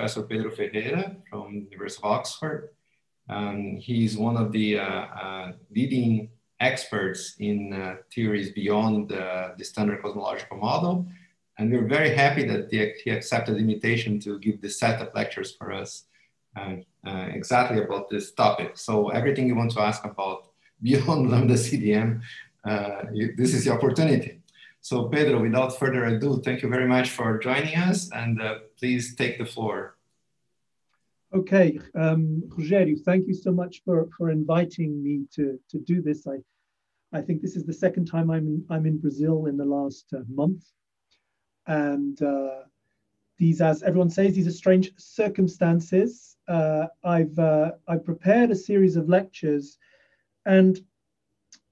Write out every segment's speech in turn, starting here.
Professor Pedro Ferreira from University of Oxford. Um, he's one of the uh, uh, leading experts in uh, theories beyond the, standard cosmological model. And we're very happy that the, he accepted the invitation to give this set of lectures for us uh, uh, exactly about this topic. So everything you want to ask about beyond Lambda CDM, uh, you, this is the opportunity. So Pedro, without further ado, thank you very much for joining us and please take the floor. Okay, um, Rogério, thank you so much for, for inviting me to, to do this. I, I think this is the second time I'm, I'm in Brazil in the last uh, month. And uh, these, as everyone says, these are strange circumstances. Uh, I've, uh, I've prepared a series of lectures and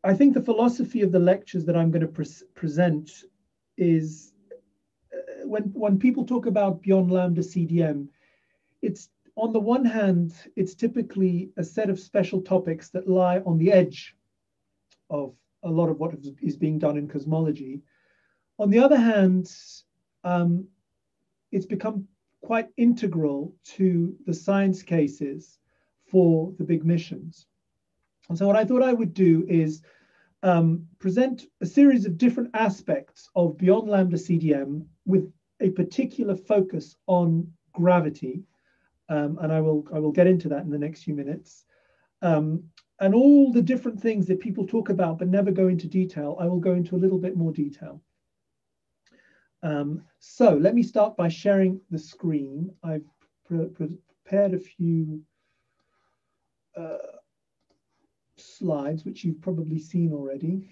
I think the philosophy of the lectures that I'm going to pre present is when, when people talk about beyond Lambda CDM, it's on the one hand, it's typically a set of special topics that lie on the edge of a lot of what is being done in cosmology. On the other hand, um, it's become quite integral to the science cases for the big missions. And so what I thought I would do is um, present a series of different aspects of Beyond Lambda CDM with a particular focus on gravity. Um, and I will, I will get into that in the next few minutes. Um, and all the different things that people talk about but never go into detail, I will go into a little bit more detail. Um, so let me start by sharing the screen. I've pre prepared a few uh, slides, which you've probably seen already.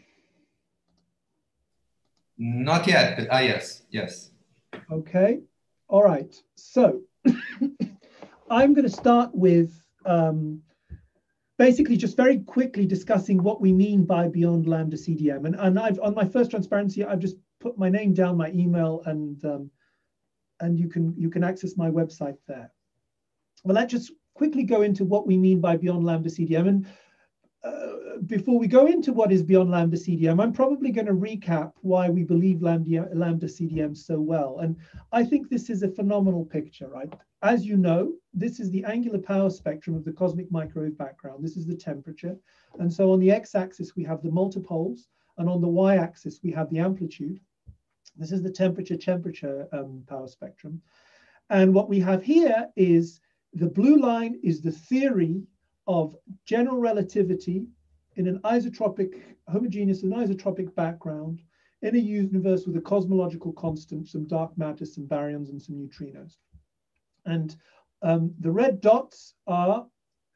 Not yet, but ah, yes, yes. Okay, all right. So I'm going to start with um, basically just very quickly discussing what we mean by beyond lambda CDM. And, and I've on my first transparency, I've just put my name down, my email, and um, and you can you can access my website there. Well, let's just quickly go into what we mean by beyond lambda CDM. And uh, before we go into what is beyond lambda CDM, I'm probably going to recap why we believe lambda, lambda CDM so well. And I think this is a phenomenal picture, right? As you know, this is the angular power spectrum of the cosmic microwave background. This is the temperature. And so on the x-axis, we have the multipoles. And on the y-axis, we have the amplitude. This is the temperature temperature um, power spectrum. And what we have here is the blue line is the theory of general relativity in an isotropic, homogeneous and isotropic background in a universe with a cosmological constant, some dark matter, some baryons, and some neutrinos. And um, the red dots are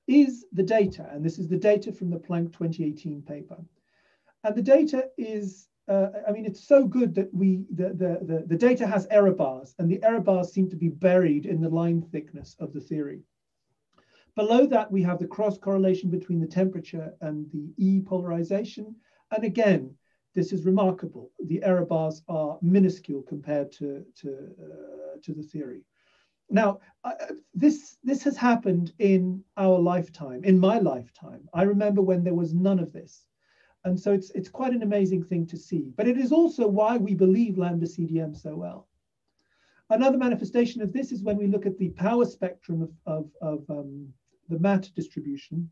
is the data, and this is the data from the Planck 2018 paper. And the data is uh, I mean, it's so good that we the, the, the, the, data has error bars, and the error bars seem to be buried in the line thickness of the theory. Below that, we have the cross correlation between the temperature and the E polarization. And again, this is remarkable. The error bars are minuscule compared to, to, uh, to the theory. Now, uh, this, this has happened in our lifetime, in my lifetime. I remember when there was none of this. And so it's, it's quite an amazing thing to see. But it is also why we believe Lambda CDM so well. Another manifestation of this is when we look at the power spectrum of, of, of um, the matter distribution.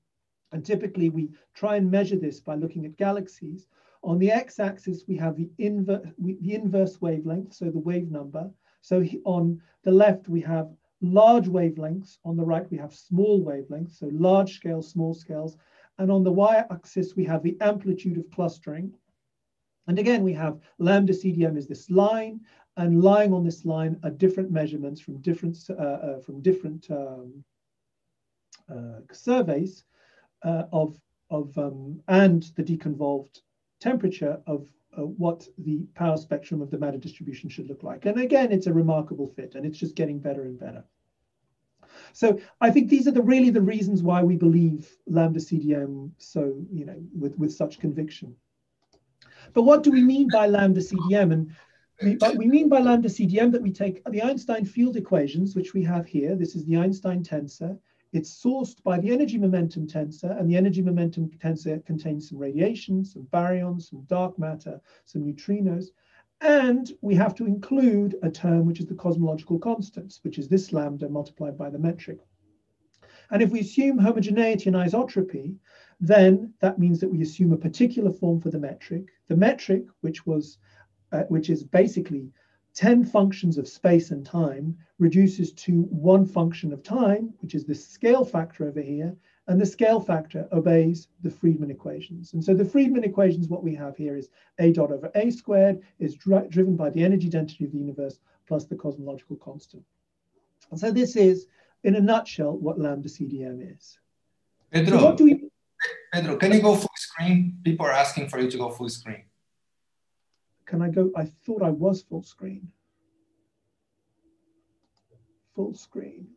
And typically we try and measure this by looking at galaxies. On the x-axis, we have the, inver the inverse wavelength, so the wave number. So on the left, we have large wavelengths. On the right, we have small wavelengths, so large scale, small scales. And on the y-axis, we have the amplitude of clustering. And again, we have lambda CDM is this line, and lying on this line are different measurements from different, uh, uh, from different um, surveys uh, of, of um, and the deconvolved temperature of uh, what the power spectrum of the matter distribution should look like. And again, it's a remarkable fit, and it's just getting better and better. So I think these are the really the reasons why we believe lambda CDM so you know with with such conviction. But what do we mean by lambda CDM? And we, but we mean by lambda CDM that we take the Einstein field equations, which we have here. This is the Einstein tensor. It's sourced by the energy momentum tensor, and the energy momentum tensor contains some radiation, some baryons, some dark matter, some neutrinos. And we have to include a term which is the cosmological constants, which is this lambda multiplied by the metric. And if we assume homogeneity and isotropy, then that means that we assume a particular form for the metric. The metric, which was, uh, which is basically 10 functions of space and time, reduces to one function of time, which is the scale factor over here, and the scale factor obeys the Friedmann equations. And so the Friedmann equations, what we have here is a dot over a squared is dri driven by the energy density of the universe plus the cosmological constant. And so this is, in a nutshell, what lambda CDM is. Pedro, so what do we... Pedro, can you go full screen? People are asking for you to go full screen. Can I go? I thought I was full screen. Full screen.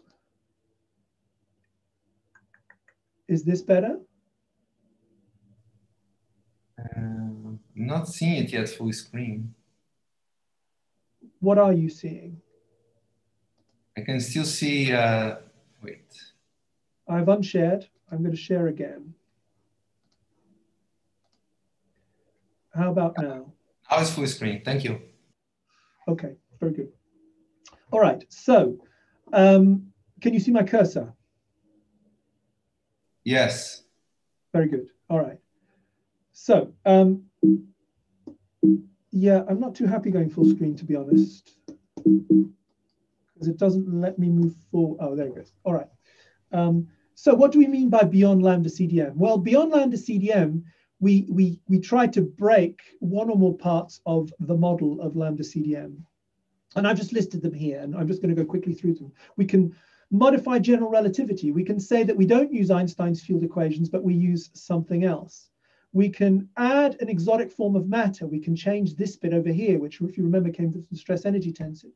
Is this better? Uh, not seeing it yet full screen. What are you seeing? I can still see, uh, wait. I've unshared. I'm going to share again. How about now? Now it's full screen. Thank you. Okay, very good. All right, so um, can you see my cursor? Yes. Very good. All right. So, um, yeah, I'm not too happy going full screen, to be honest, because it doesn't let me move forward. Oh, there it goes. All right. Um, so what do we mean by beyond lambda CDM? Well, beyond lambda CDM, we, we, we try to break one or more parts of the model of lambda CDM. And I've just listed them here, and I'm just going to go quickly through them. We can modify general relativity. We can say that we don't use Einstein's field equations, but we use something else. We can add an exotic form of matter. We can change this bit over here, which if you remember came from stress energy tensor.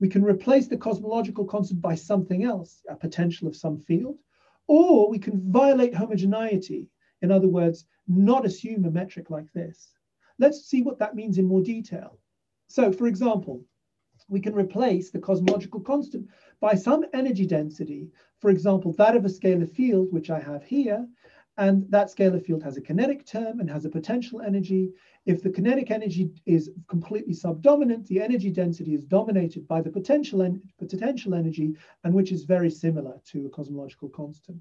We can replace the cosmological constant by something else, a potential of some field, or we can violate homogeneity. In other words, not assume a metric like this. Let's see what that means in more detail. So for example, we can replace the cosmological constant by some energy density, for example, that of a scalar field, which I have here, and that scalar field has a kinetic term and has a potential energy. If the kinetic energy is completely subdominant, the energy density is dominated by the potential, en potential energy, and which is very similar to a cosmological constant.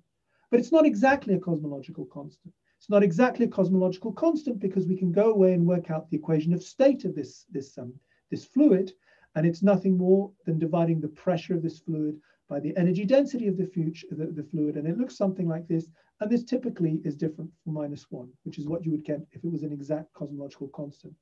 But it's not exactly a cosmological constant. It's not exactly a cosmological constant because we can go away and work out the equation of state of this, this, um, this fluid, and it's nothing more than dividing the pressure of this fluid by the energy density of the, future, the, the fluid. And it looks something like this. And this typically is different from minus one, which is what you would get if it was an exact cosmological constant.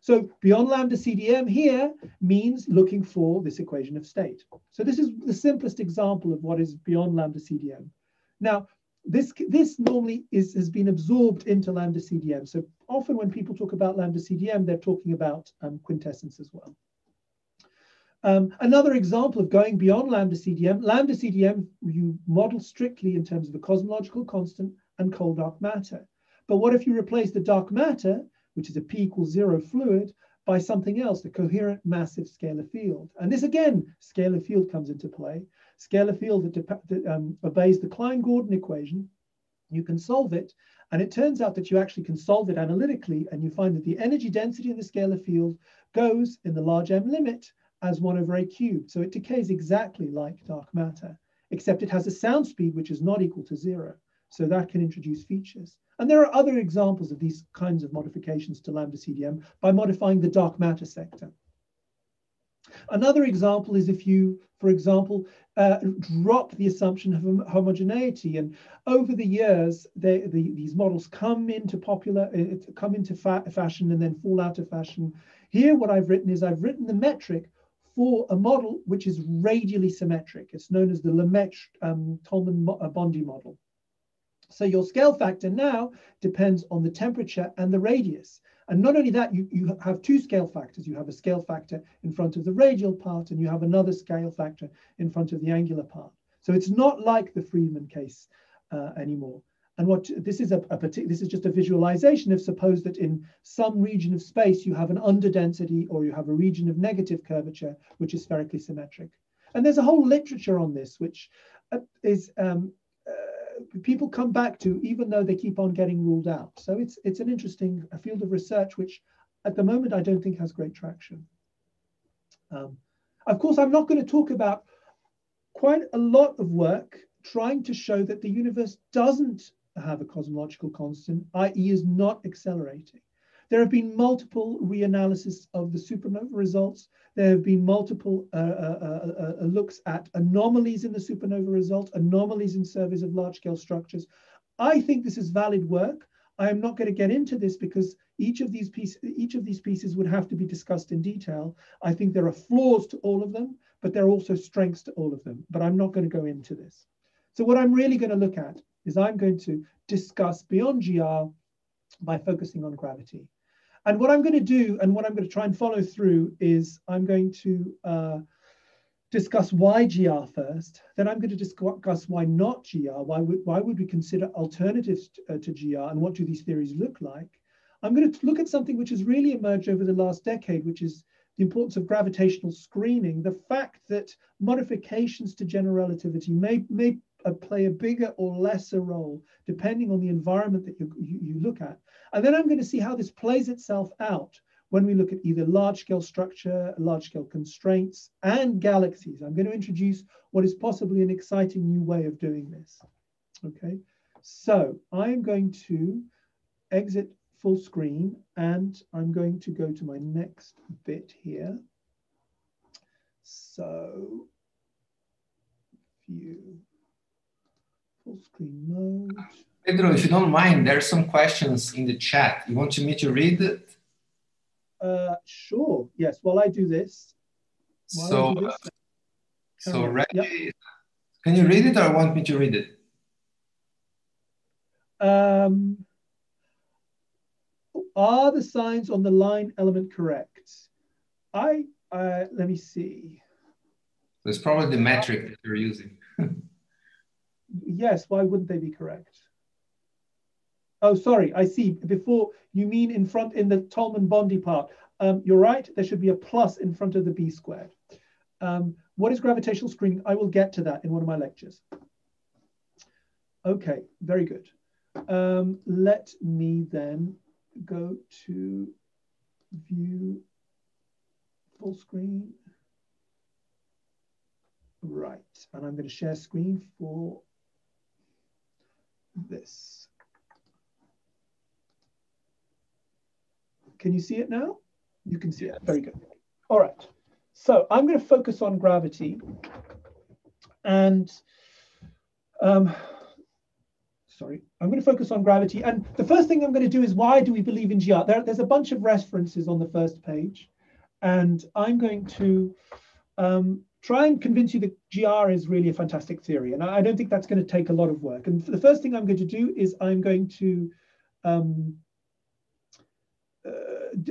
So beyond lambda CDM here means looking for this equation of state. So this is the simplest example of what is beyond lambda CDM. Now, this, this normally is, has been absorbed into lambda CDM. So often when people talk about lambda CDM, they're talking about um, quintessence as well. Um, another example of going beyond lambda CDM, lambda CDM you model strictly in terms of a cosmological constant and cold dark matter. But what if you replace the dark matter, which is a p equals zero fluid, by something else, the coherent massive scalar field? And this again, scalar field comes into play. Scalar field that, that um, obeys the Klein-Gordon equation. You can solve it, and it turns out that you actually can solve it analytically, and you find that the energy density in the scalar field goes in the large M limit as 1 over a cubed. So it decays exactly like dark matter, except it has a sound speed which is not equal to zero. So that can introduce features. And there are other examples of these kinds of modifications to lambda CDM by modifying the dark matter sector. Another example is if you, for example, uh, drop the assumption of homogeneity. And over the years, they, the, these models come into popular, uh, come into fa fashion and then fall out of fashion. Here, what I've written is I've written the metric for a model which is radially symmetric. It's known as the Lemaitre um, Tolman uh, Bondi model. So your scale factor now depends on the temperature and the radius. And not only that, you, you have two scale factors. You have a scale factor in front of the radial part, and you have another scale factor in front of the angular part. So it's not like the Friedmann case uh, anymore. And what this is a, a this is just a visualization of suppose that in some region of space you have an underdensity or you have a region of negative curvature which is spherically symmetric. And there's a whole literature on this which uh, is um, people come back to even though they keep on getting ruled out. So it's it's an interesting field of research which at the moment, I don't think has great traction. Um, of course, I'm not going to talk about quite a lot of work trying to show that the universe doesn't have a cosmological constant, i.e. is not accelerating. There have been multiple reanalysis of the supernova results. There have been multiple uh, uh, uh, uh, looks at anomalies in the supernova result, anomalies in surveys of large-scale structures. I think this is valid work. I am not going to get into this because each of these pieces, each of these pieces would have to be discussed in detail. I think there are flaws to all of them, but there are also strengths to all of them. But I'm not going to go into this. So what I'm really going to look at is I'm going to discuss beyond GR by focusing on gravity. And what I'm going to do and what I'm going to try and follow through is I'm going to uh, discuss why GR first, then I'm going to discuss why not GR, why would, why would we consider alternatives to, uh, to GR and what do these theories look like. I'm going to look at something which has really emerged over the last decade, which is the importance of gravitational screening, the fact that modifications to general relativity may, may play a bigger or lesser role depending on the environment that you, you, you look at. And then I'm going to see how this plays itself out when we look at either large scale structure, large scale constraints, and galaxies. I'm going to introduce what is possibly an exciting new way of doing this. Okay, so I'm going to exit full screen and I'm going to go to my next bit here. So view full screen mode. Pedro, if you don't mind, there are some questions in the chat. You want me to read it? Uh, sure. Yes. While I do this. So, do this, uh, so ready? Yep. Can you read it, or want me to read it? Um, are the signs on the line element correct? I uh, let me see. It's probably the metric that you're using. yes. Why wouldn't they be correct? Oh, sorry, I see. Before you mean in front in the Tolman Bondi part. Um, you're right, there should be a plus in front of the B squared. Um, what is gravitational screening? I will get to that in one of my lectures. Okay, very good. Um, let me then go to view full screen. Right, and I'm going to share screen for this. Can you see it now? You can see yes. it. Very good. All right. So I'm going to focus on gravity. And um, sorry, I'm going to focus on gravity. And the first thing I'm going to do is why do we believe in GR? There, there's a bunch of references on the first page. And I'm going to um, try and convince you that GR is really a fantastic theory. And I don't think that's going to take a lot of work. And the first thing I'm going to do is I'm going to um,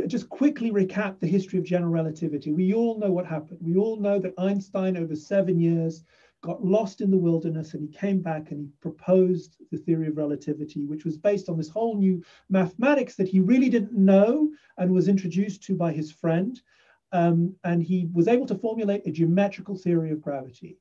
just quickly recap the history of general relativity. We all know what happened. We all know that Einstein, over seven years, got lost in the wilderness and he came back and he proposed the theory of relativity, which was based on this whole new mathematics that he really didn't know and was introduced to by his friend. Um, and he was able to formulate a geometrical theory of gravity.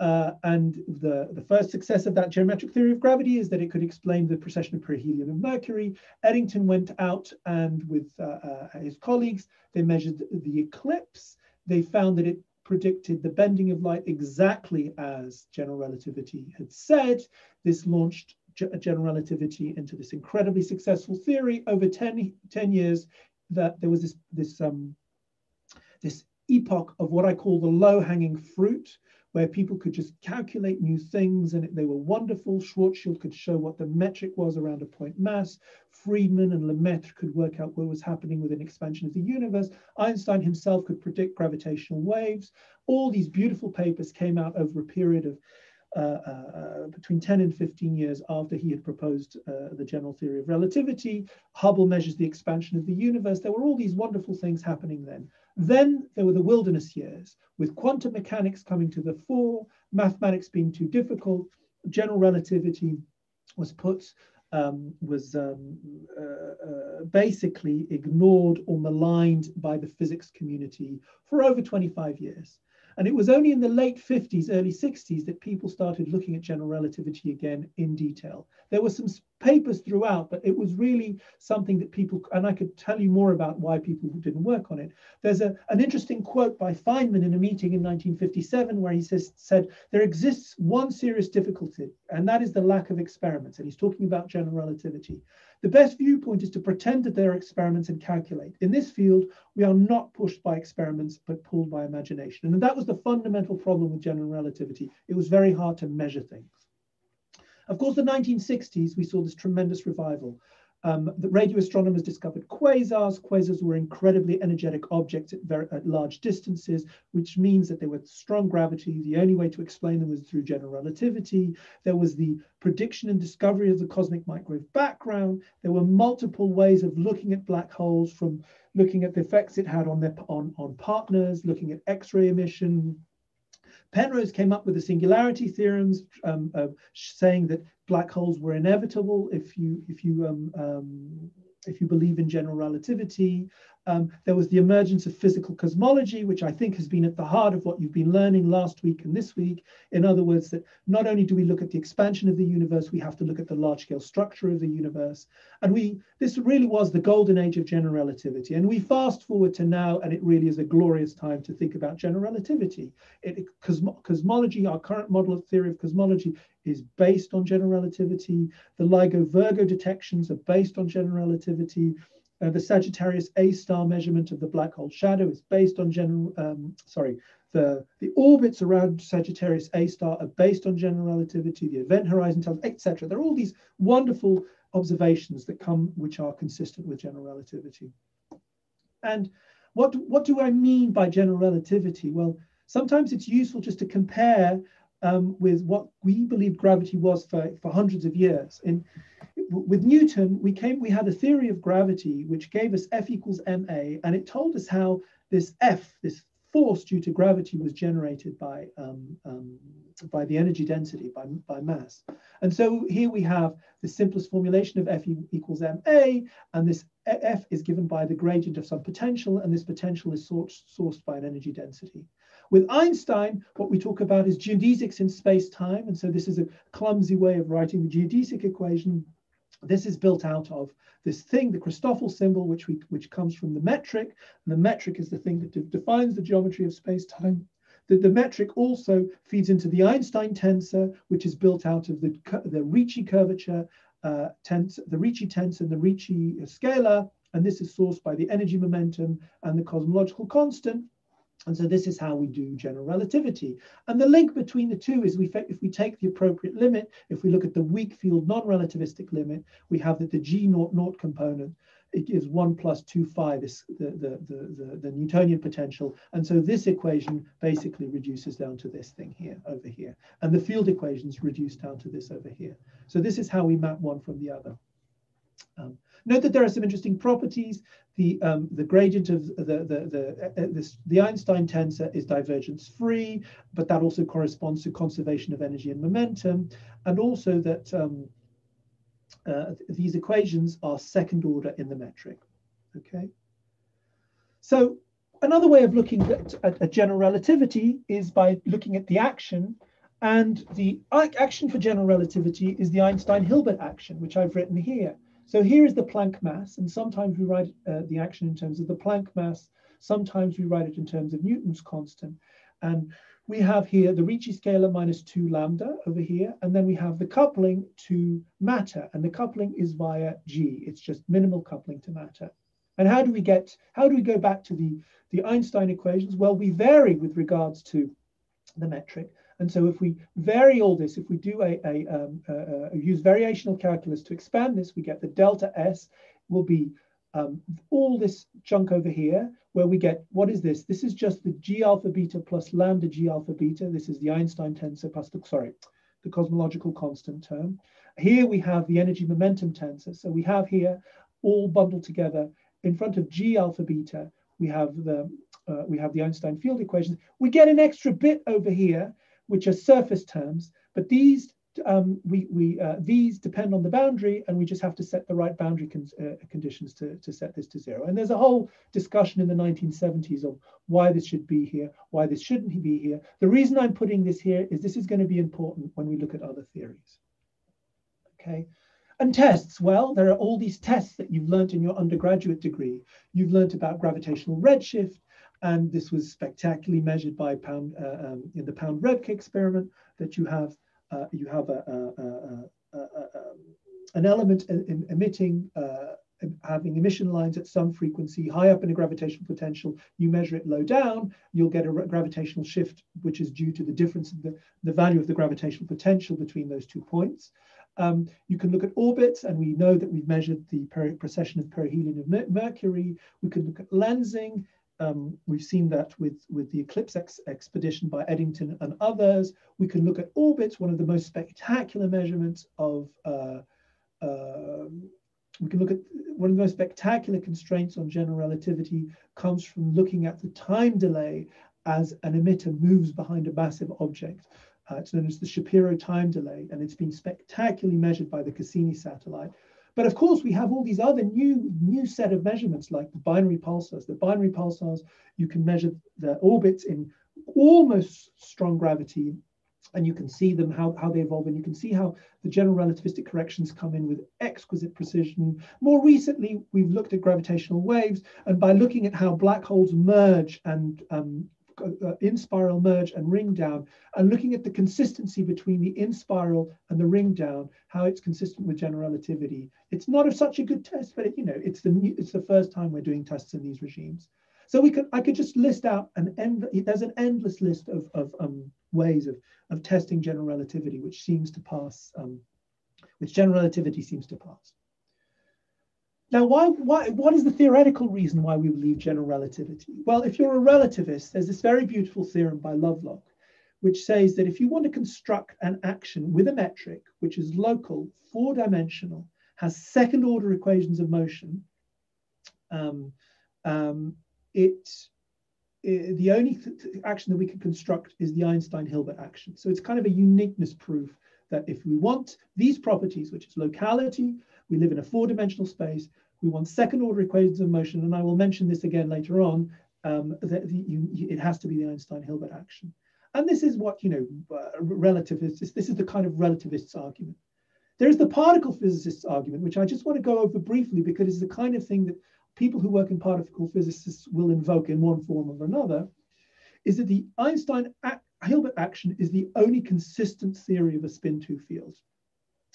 Uh, and the, the first success of that geometric theory of gravity is that it could explain the precession of perihelion of Mercury. Eddington went out and with uh, uh, his colleagues, they measured the eclipse. They found that it predicted the bending of light exactly as general relativity had said. This launched general relativity into this incredibly successful theory over 10, 10 years that there was this, this, um, this epoch of what I call the low hanging fruit, where people could just calculate new things and they were wonderful. Schwarzschild could show what the metric was around a point mass. Friedmann and Lemaitre could work out what was happening with an expansion of the universe. Einstein himself could predict gravitational waves. All these beautiful papers came out over a period of uh, uh, uh between 10 and 15 years after he had proposed uh, the general theory of relativity. Hubble measures the expansion of the universe. There were all these wonderful things happening then. Then there were the wilderness years, with quantum mechanics coming to the fore, mathematics being too difficult, general relativity was put, um, was um, uh, uh, basically ignored or maligned by the physics community for over 25 years. And it was only in the late 50s, early 60s that people started looking at general relativity again in detail. There were some papers throughout, but it was really something that people, and I could tell you more about why people didn't work on it. There's a, an interesting quote by Feynman in a meeting in 1957 where he says, said, there exists one serious difficulty, and that is the lack of experiments. And he's talking about general relativity. The best viewpoint is to pretend that there are experiments and calculate. In this field, we are not pushed by experiments, but pulled by imagination. And that was the fundamental problem with general relativity. It was very hard to measure things. Of course, the 1960s, we saw this tremendous revival. Um, the radio astronomers discovered quasars. Quasars were incredibly energetic objects at, very, at large distances, which means that they were strong gravity. The only way to explain them was through general relativity. There was the prediction and discovery of the cosmic microwave background. There were multiple ways of looking at black holes from looking at the effects it had on, their, on, on partners, looking at X-ray emission, Penrose came up with the singularity theorems, um, uh, saying that black holes were inevitable if you if you um, um, if you believe in general relativity. Um, there was the emergence of physical cosmology, which I think has been at the heart of what you've been learning last week and this week. In other words, that not only do we look at the expansion of the universe, we have to look at the large scale structure of the universe. And we this really was the golden age of general relativity. And we fast forward to now, and it really is a glorious time to think about general relativity. It, cosmo cosmology, our current model of theory of cosmology, is based on general relativity. The LIGO Virgo detections are based on general relativity. Uh, the Sagittarius A star measurement of the black hole shadow is based on general, um, sorry, the, the orbits around Sagittarius A star are based on general relativity, the event horizon tells, etc. There are all these wonderful observations that come, which are consistent with general relativity. And what, what do I mean by general relativity? Well, sometimes it's useful just to compare um, with what we believed gravity was for, for hundreds of years. In, with Newton, we came, we had a theory of gravity which gave us F equals ma, and it told us how this F, this force due to gravity, was generated by um, um, by the energy density, by, by mass. And so here we have the simplest formulation of F equals ma, and this F is given by the gradient of some potential, and this potential is sourced, sourced by an energy density. With Einstein, what we talk about is geodesics in space-time. And so this is a clumsy way of writing the geodesic equation. This is built out of this thing, the Christoffel symbol, which, we, which comes from the metric. And the metric is the thing that de defines the geometry of space-time. The, the metric also feeds into the Einstein tensor, which is built out of the, the Ricci curvature uh, tensor, the Ricci tensor and the Ricci scalar. And this is sourced by the energy momentum and the cosmological constant. And so this is how we do general relativity. And the link between the two is we, if we take the appropriate limit, if we look at the weak field non-relativistic limit, we have that the G naught naught component, it gives one plus two phi, this, the, the, the, the, the Newtonian potential. And so this equation basically reduces down to this thing here, over here. And the field equations reduce down to this over here. So this is how we map one from the other. Um, note that there are some interesting properties the um, the gradient of the the the, uh, this, the Einstein tensor is divergence free, but that also corresponds to conservation of energy and momentum, and also that um, uh, these equations are second order in the metric. Okay. So another way of looking at, at, at general relativity is by looking at the action. And the action for general relativity is the Einstein-Hilbert action, which I've written here. So here is the Planck mass, and sometimes we write uh, the action in terms of the Planck mass, sometimes we write it in terms of Newton's constant. And we have here the Ricci scalar minus 2 lambda over here, and then we have the coupling to matter, and the coupling is via G. It's just minimal coupling to matter. And how do we get, how do we go back to the, the Einstein equations? Well, we vary with regards to the metric. And so if we vary all this, if we do a, a, um, uh, use variational calculus to expand this, we get the delta S will be um, all this chunk over here, where we get, what is this? This is just the G alpha beta plus lambda G alpha beta. This is the Einstein tensor plus the, sorry, the cosmological constant term. Here we have the energy momentum tensor. So we have here all bundled together in front of G alpha beta, we have the uh, we have the Einstein field equations. We get an extra bit over here which are surface terms, but these um, we, we uh, these depend on the boundary and we just have to set the right boundary con uh, conditions to, to set this to zero. And there's a whole discussion in the 1970s of why this should be here, why this shouldn't be here. The reason I'm putting this here is this is going to be important when we look at other theories. Okay. And tests, well, there are all these tests that you've learned in your undergraduate degree. You've learned about gravitational redshift, and this was spectacularly measured by pound uh, um, in the Pound-Rebka experiment that you have uh, you have a, a, a, an element emitting uh, having emission lines at some frequency high up in a gravitational potential, you measure it low down, you'll get a gravitational shift, which is due to the difference in the, the value of the gravitational potential between those two points. Um, you can look at orbits, and we know that we've measured the precession of perihelion of Mercury. We can look at lensing, um, we've seen that with, with the Eclipse ex expedition by Eddington and others. We can look at orbits, one of the most spectacular measurements of, uh, uh, we can look at one of the most spectacular constraints on general relativity comes from looking at the time delay as an emitter moves behind a massive object. Uh, it's known as the Shapiro time delay, and it's been spectacularly measured by the Cassini satellite. But of course, we have all these other new, new set of measurements like the binary pulsars. The binary pulsars, you can measure the orbits in almost strong gravity and you can see them how, how they evolve and you can see how the general relativistic corrections come in with exquisite precision more recently we've looked at gravitational waves and by looking at how black holes merge and um, uh, in spiral merge and ring down and looking at the consistency between the in spiral and the ring down how it's consistent with general relativity it's not a, such a good test but it, you know it's the new, it's the first time we're doing tests in these regimes. So we could i could just list out an end there's an endless list of, of um, ways of, of testing general relativity which seems to pass um, which general relativity seems to pass now, why, why, what is the theoretical reason why we believe general relativity? Well, if you're a relativist, there's this very beautiful theorem by Lovelock, which says that if you want to construct an action with a metric, which is local, four dimensional, has second order equations of motion, um, um, it, it, the only th action that we can construct is the Einstein-Hilbert action. So it's kind of a uniqueness proof that if we want these properties, which is locality, we live in a four-dimensional space. We want second-order equations of motion, and I will mention this again later on. Um, that you, it has to be the Einstein-Hilbert action, and this is what you know, uh, relativists. This is the kind of relativists argument. There is the particle physicists argument, which I just want to go over briefly because it's the kind of thing that people who work in particle physics will invoke in one form or another. Is that the Einstein Hilbert action is the only consistent theory of a spin-2 field.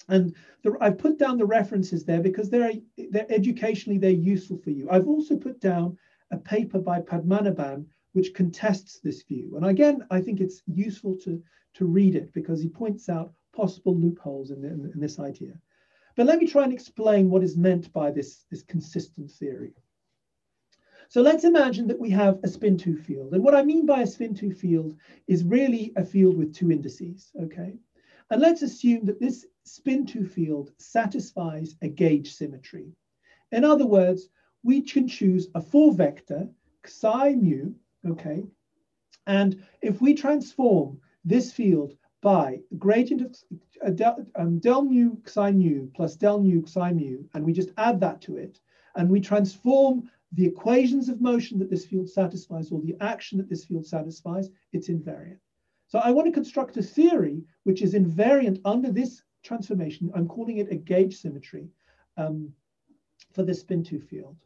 And the, I've put down the references there because they're, they're educationally, they're useful for you. I've also put down a paper by Padmanabhan, which contests this view. And again, I think it's useful to, to read it because he points out possible loopholes in, in, in this idea. But let me try and explain what is meant by this, this consistent theory. So let's imagine that we have a spin-2 field. And what I mean by a spin-2 field is really a field with two indices, okay? And let's assume that this spin-2 field satisfies a gauge symmetry. In other words, we can choose a four vector psi mu, okay? And if we transform this field by gradient of uh, del, um, del mu psi mu plus del mu psi mu, and we just add that to it, and we transform the equations of motion that this field satisfies or the action that this field satisfies, it's invariant. So I want to construct a theory which is invariant under this transformation. I'm calling it a gauge symmetry um, for the spin-2 field.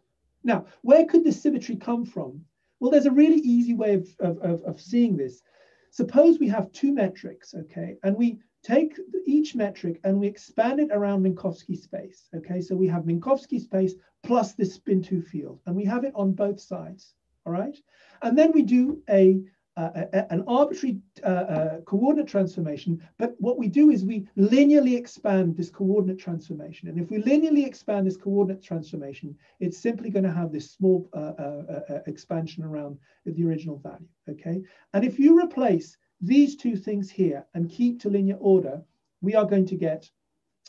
Now, where could this symmetry come from? Well, there's a really easy way of, of, of, seeing this. Suppose we have two metrics, okay, and we take each metric and we expand it around Minkowski space, okay? So we have Minkowski space plus this spin-2 field, and we have it on both sides, all right? And then we do a uh, an arbitrary uh, uh, coordinate transformation, but what we do is we linearly expand this coordinate transformation. And if we linearly expand this coordinate transformation, it's simply going to have this small uh, uh, expansion around the original value, okay? And if you replace these two things here and keep to linear order, we are going to get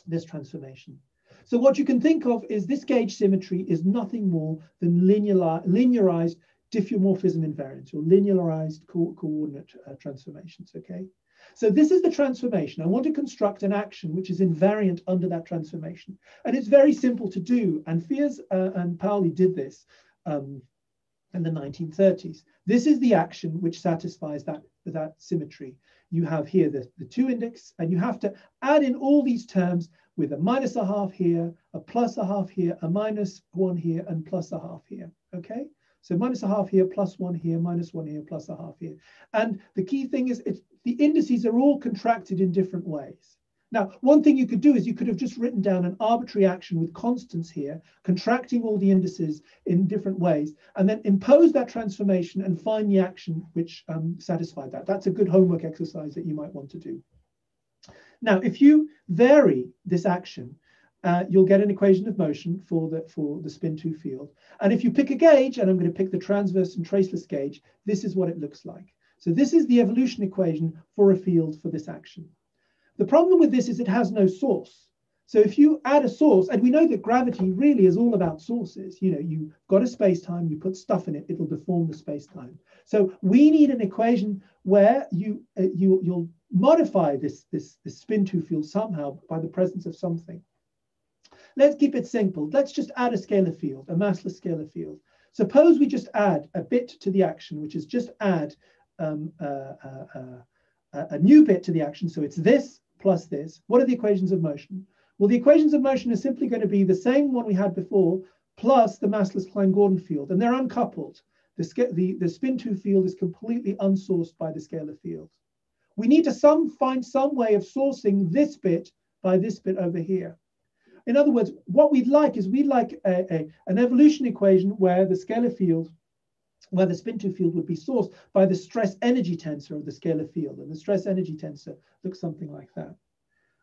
this transformation. So what you can think of is this gauge symmetry is nothing more than linear, linearized diffeomorphism invariance or linearized co coordinate uh, transformations, okay? So this is the transformation. I want to construct an action which is invariant under that transformation. And it's very simple to do. And Fierz uh, and Pauli did this um, in the 1930s. This is the action which satisfies that, that symmetry. You have here the, the two index, and you have to add in all these terms with a minus a half here, a plus a half here, a minus one here, and plus a half here, okay? So minus a half here, plus one here, minus one here, plus a half here. And the key thing is the indices are all contracted in different ways. Now, one thing you could do is you could have just written down an arbitrary action with constants here, contracting all the indices in different ways, and then impose that transformation and find the action which um, satisfied that. That's a good homework exercise that you might want to do. Now, if you vary this action, uh, you'll get an equation of motion for the, for the spin 2 field. And if you pick a gauge, and I'm going to pick the transverse and traceless gauge, this is what it looks like. So this is the evolution equation for a field for this action. The problem with this is it has no source. So if you add a source, and we know that gravity really is all about sources. You know, you've got a space-time, you put stuff in it, it'll deform the space-time. So we need an equation where you, uh, you, you'll modify this, this, this spin 2 field somehow by the presence of something. Let's keep it simple. Let's just add a scalar field, a massless scalar field. Suppose we just add a bit to the action, which is just add um, uh, uh, uh, a new bit to the action. So it's this plus this. What are the equations of motion? Well, the equations of motion are simply going to be the same one we had before, plus the massless Klein-Gordon field, and they're uncoupled. The, the, the spin 2 field is completely unsourced by the scalar field. We need to some, find some way of sourcing this bit by this bit over here. In other words, what we'd like is we'd like a, a, an evolution equation where the scalar field, where the spin 2 field would be sourced by the stress energy tensor of the scalar field. And the stress energy tensor looks something like that.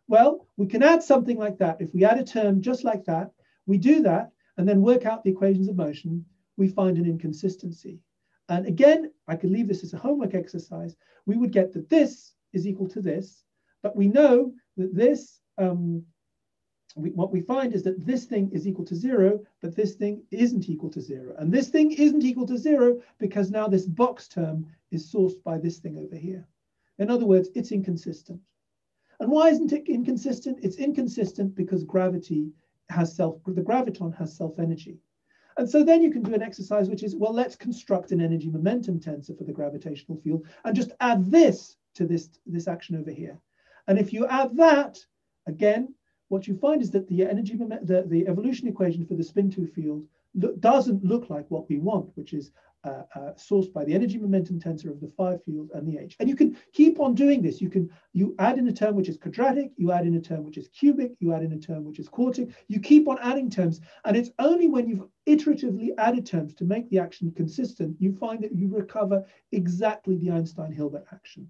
Well, we can add something like that. If we add a term just like that, we do that and then work out the equations of motion, we find an inconsistency. And again, I could leave this as a homework exercise. We would get that this is equal to this, but we know that this, um, we, what we find is that this thing is equal to zero, but this thing isn't equal to zero. And this thing isn't equal to zero because now this box term is sourced by this thing over here. In other words, it's inconsistent. And why isn't it inconsistent? It's inconsistent because gravity has self, the graviton has self-energy. And so then you can do an exercise which is, well, let's construct an energy momentum tensor for the gravitational field and just add this to this, this action over here. And if you add that, again, what you find is that the energy, the, the evolution equation for the spin 2 field doesn't look like what we want, which is uh, uh, sourced by the energy momentum tensor of the phi field and the h. And you can keep on doing this. You can you add in a term which is quadratic, you add in a term which is cubic, you add in a term which is quartic. You keep on adding terms, and it's only when you've iteratively added terms to make the action consistent, you find that you recover exactly the Einstein-Hilbert action.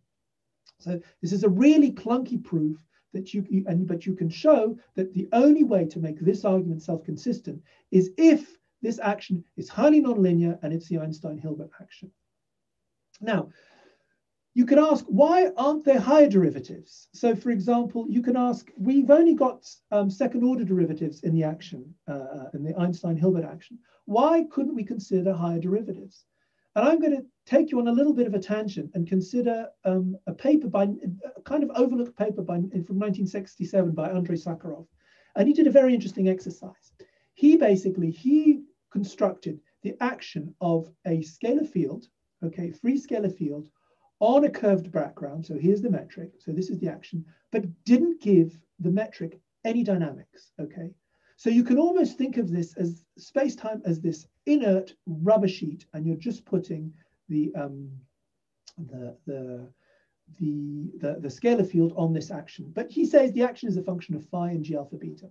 So this is a really clunky proof that you, you and but you can show that the only way to make this argument self-consistent is if this action is highly nonlinear and it's the Einstein-Hilbert action. Now, you can ask, why aren't there higher derivatives? So for example, you can ask, we've only got um, second order derivatives in the action, uh, in the Einstein-Hilbert action. Why couldn't we consider higher derivatives? And I'm going to take you on a little bit of a tangent and consider um, a paper by, a kind of overlooked paper by, from 1967 by Andrei Sakharov. And he did a very interesting exercise. He basically, he constructed the action of a scalar field, okay, free scalar field on a curved background. So here's the metric. So this is the action, but didn't give the metric any dynamics, okay? So you can almost think of this as space-time as this inert rubber sheet, and you're just putting the, um, the, the, the, the, the scalar field on this action. But he says the action is a function of phi and g alpha beta.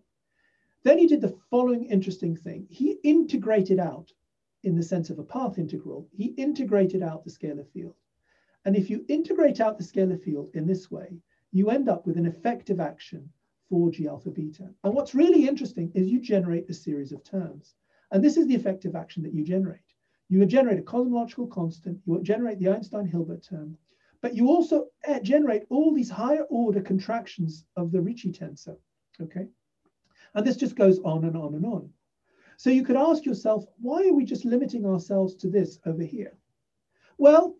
Then he did the following interesting thing. He integrated out, in the sense of a path integral, he integrated out the scalar field. And if you integrate out the scalar field in this way, you end up with an effective action for G alpha beta. And what's really interesting is you generate a series of terms. And this is the effective action that you generate. You would generate a cosmological constant, you would generate the Einstein-Hilbert term, but you also eh, generate all these higher order contractions of the Ricci tensor, okay? And this just goes on and on and on. So you could ask yourself, why are we just limiting ourselves to this over here? Well,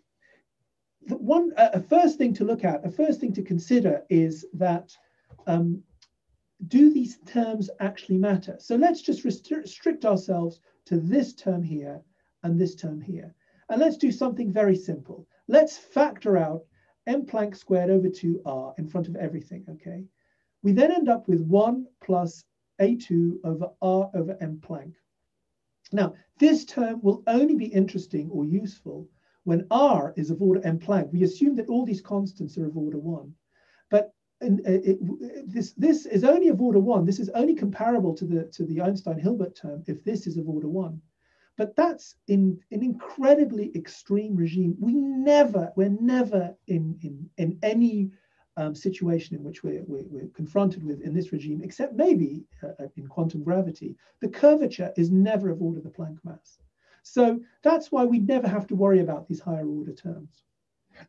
the one a first thing to look at, a first thing to consider is that um, do these terms actually matter? So let's just restrict ourselves to this term here and this term here. And let's do something very simple. Let's factor out m Planck squared over 2r in front of everything, okay? We then end up with 1 plus a2 over r over m Planck. Now, this term will only be interesting or useful when r is of order m Planck. We assume that all these constants are of order 1. But in, uh, it, this, this is only of order 1. This is only comparable to the, to the Einstein-Hilbert term if this is of order 1. But that's in an incredibly extreme regime. We never, we're never in, in, in any um, situation in which we're, we're, we're, confronted with in this regime, except maybe uh, uh, in quantum gravity, the curvature is never of order the Planck mass. So that's why we never have to worry about these higher order terms.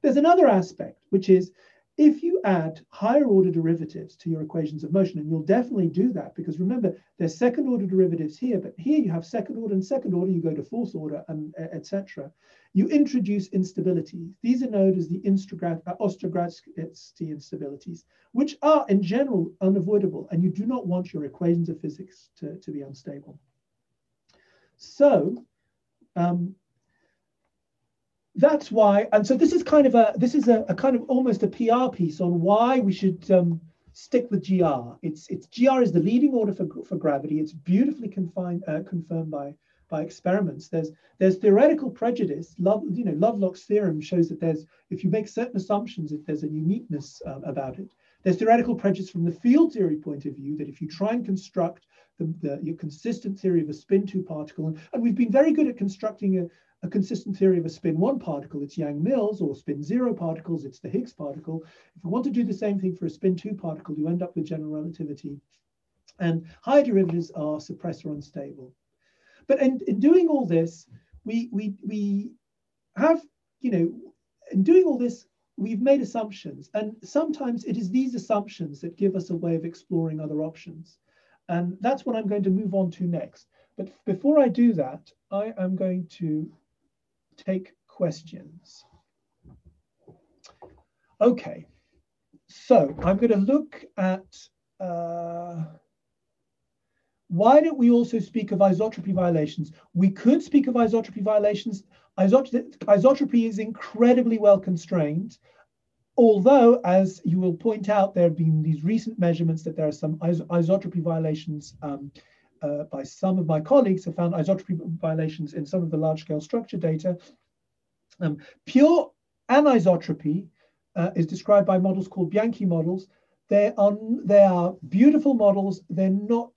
There's another aspect, which is if you add higher order derivatives to your equations of motion, and you'll definitely do that because remember, there's second order derivatives here, but here you have second order and second order, you go to fourth order and etc. You introduce instabilities. These are known as the uh, Ostrogradsky instabilities, which are in general unavoidable, and you do not want your equations of physics to, to be unstable. So um, that's why, and so this is kind of a this is a, a kind of almost a PR piece on why we should um, stick with GR. It's it's GR is the leading order for for gravity. It's beautifully confined uh, confirmed by by experiments. There's there's theoretical prejudice. Love, you know, Lovelock's theorem shows that there's if you make certain assumptions, if there's a uniqueness um, about it. There's theoretical prejudice from the field theory point of view that if you try and construct the, the your consistent theory of a spin two particle, and, and we've been very good at constructing a, a consistent theory of a spin one particle, it's Yang-Mills, or spin zero particles, it's the Higgs particle. If you want to do the same thing for a spin two particle, you end up with general relativity. And higher derivatives are suppressed or unstable. But in, in doing all this, we, we, we have, you know, in doing all this, we've made assumptions. And sometimes it is these assumptions that give us a way of exploring other options. And that's what I'm going to move on to next. But before I do that, I am going to take questions. Okay, so I'm going to look at uh, why don't we also speak of isotropy violations? We could speak of isotropy violations. Isot isotropy is incredibly well constrained, although, as you will point out, there have been these recent measurements that there are some is isotropy violations um, uh, by some of my colleagues have found isotropy violations in some of the large-scale structure data. Um, pure anisotropy uh, is described by models called Bianchi models. They are, they are beautiful models. They're not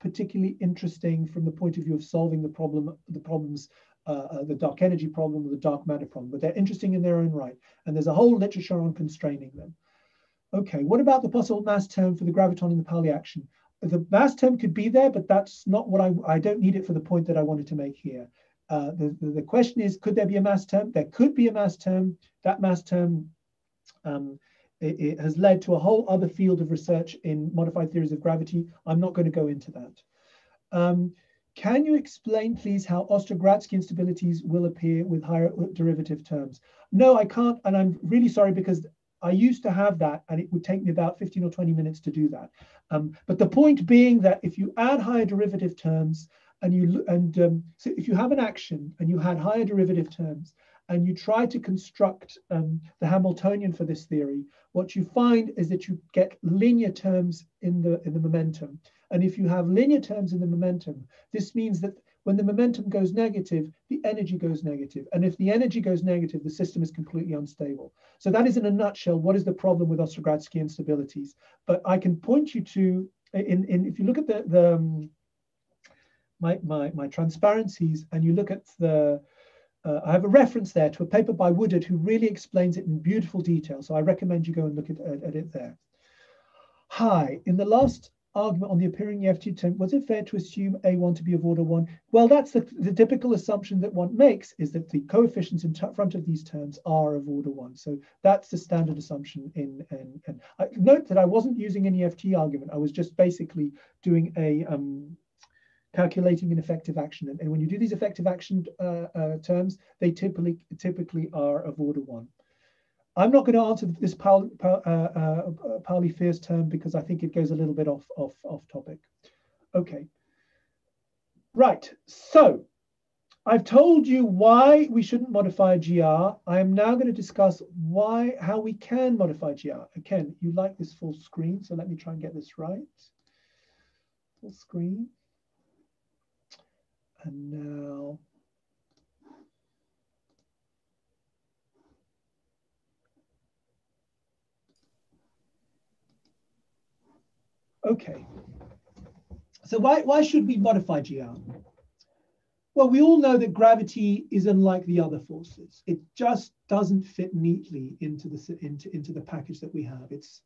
particularly interesting from the point of view of solving the problem, the problems, uh, uh, the dark energy problem or the dark matter problem, but they're interesting in their own right. And there's a whole literature on constraining them. Okay, what about the possible mass term for the graviton in the Pauli action? The mass term could be there, but that's not what I, I don't need it for the point that I wanted to make here. Uh, the, the, the, question is, could there be a mass term? There could be a mass term. That mass term um, it, it has led to a whole other field of research in modified theories of gravity. I'm not going to go into that. Um, can you explain, please, how Ostrogradsky instabilities will appear with higher derivative terms? No, I can't, and I'm really sorry because I used to have that and it would take me about 15 or 20 minutes to do that. Um, but the point being that if you add higher derivative terms and you and um, so if you have an action and you had higher derivative terms and you try to construct um, the Hamiltonian for this theory, what you find is that you get linear terms in the in the momentum. And if you have linear terms in the momentum, this means that when the momentum goes negative, the energy goes negative. And if the energy goes negative, the system is completely unstable. So that is in a nutshell, what is the problem with Ostrogradsky instabilities? But I can point you to, in, in if you look at the, the um, my, my, my transparencies and you look at the, uh, I have a reference there to a paper by Woodard who really explains it in beautiful detail. So I recommend you go and look at, at, at it there. Hi, in the last argument on the appearing EFT term, was it fair to assume A1 to be of order 1? Well, that's the, the typical assumption that one makes is that the coefficients in front of these terms are of order 1. So that's the standard assumption in, in, in I, note that I wasn't using an EFT argument. I was just basically doing a um, calculating an effective action. And, and, when you do these effective action uh, uh, terms, they typically typically are of order 1. I'm not going to answer this uh, uh, Pauli Fierz term because I think it goes a little bit off, off, off topic. Okay. Right. So I've told you why we shouldn't modify GR. I am now going to discuss why, how we can modify GR. Again, you like this full screen, so let me try and get this right. Full screen. And now Okay. So why, why should we modify GR? Well, we all know that gravity is unlike the other forces. It just doesn't fit neatly into the, into, into the package that we have. It's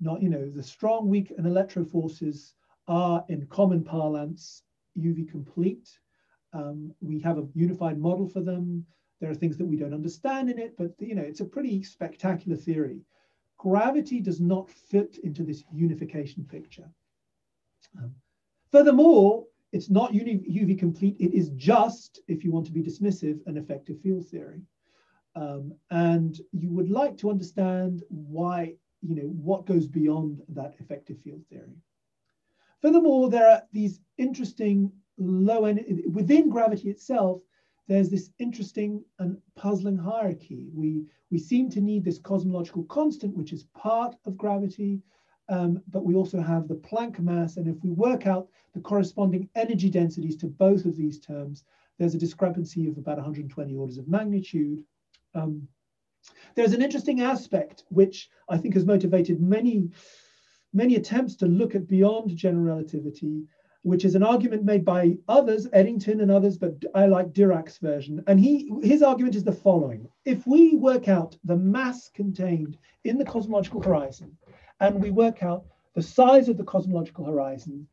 not, you know, the strong, weak, and electro forces are, in common parlance, UV complete. Um, we have a unified model for them. There are things that we don't understand in it, but you know, it's a pretty spectacular theory gravity does not fit into this unification picture. Um, furthermore, it's not UV complete. It is just, if you want to be dismissive, an effective field theory. Um, and you would like to understand why, you know, what goes beyond that effective field theory. Furthermore, there are these interesting low end within gravity itself, there's this interesting and puzzling hierarchy. We, we seem to need this cosmological constant, which is part of gravity, um, but we also have the Planck mass. And if we work out the corresponding energy densities to both of these terms, there's a discrepancy of about 120 orders of magnitude. Um, there's an interesting aspect which I think has motivated many, many attempts to look at beyond general relativity, which is an argument made by others, Eddington and others, but I like Dirac's version. And he his argument is the following. If we work out the mass contained in the cosmological horizon, and we work out the size of the cosmological horizon,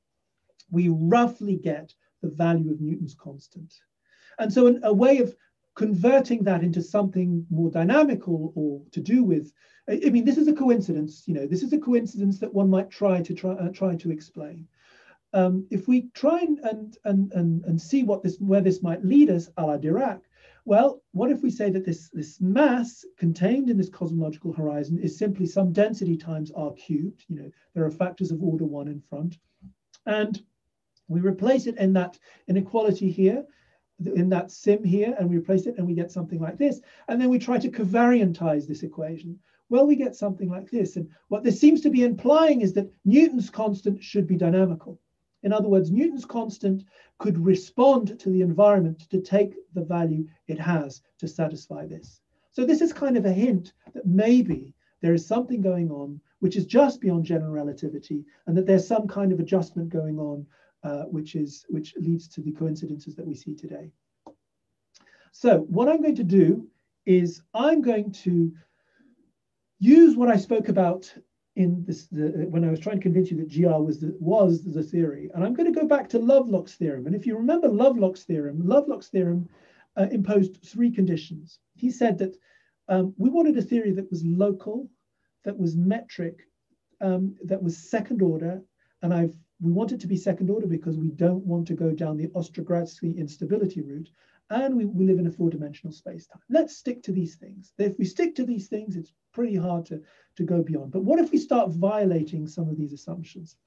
we roughly get the value of Newton's constant. And so an, a way of converting that into something more dynamical or to do with, I mean, this is a coincidence, you know, this is a coincidence that one might try to try, uh, try to explain um, if we try and, and, and, and, see what this, where this might lead us, a la Dirac, well, what if we say that this, this mass contained in this cosmological horizon is simply some density times r cubed? You know, there are factors of order one in front. And we replace it in that inequality here, in that sim here, and we replace it and we get something like this. And then we try to covariantize this equation. Well, we get something like this. And what this seems to be implying is that Newton's constant should be dynamical. In other words, Newton's constant could respond to the environment to take the value it has to satisfy this. So this is kind of a hint that maybe there is something going on which is just beyond general relativity and that there's some kind of adjustment going on uh, which, is, which leads to the coincidences that we see today. So what I'm going to do is I'm going to use what I spoke about in this the, when I was trying to convince you that GR was the, was the theory. And I'm going to go back to Lovelock's theorem. And if you remember Lovelock's theorem, Lovelock's theorem uh, imposed three conditions. He said that um, we wanted a theory that was local, that was metric, um, that was second order. And I've we want it to be second order because we don't want to go down the Ostrogradsky instability route and we, we live in a four-dimensional space-time. Let's stick to these things. If we stick to these things, it's pretty hard to, to go beyond. But what if we start violating some of these assumptions?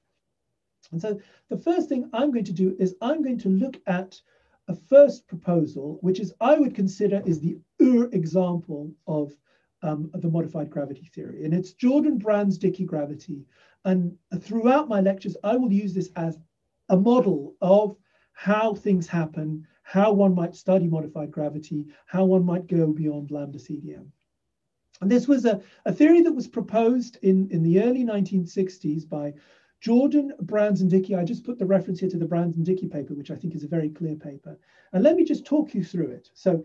And so the first thing I'm going to do is I'm going to look at a first proposal, which is I would consider is the Ur example of, um, the modified gravity theory. And it's Jordan Brans-Dicke gravity. And throughout my lectures, I will use this as a model of how things happen how one might study modified gravity, how one might go beyond lambda CDM. And this was a, a theory that was proposed in, in the early 1960s by Jordan, Brans and Dicke. I just put the reference here to the Brans and Dicke paper, which I think is a very clear paper. And let me just talk you through it. So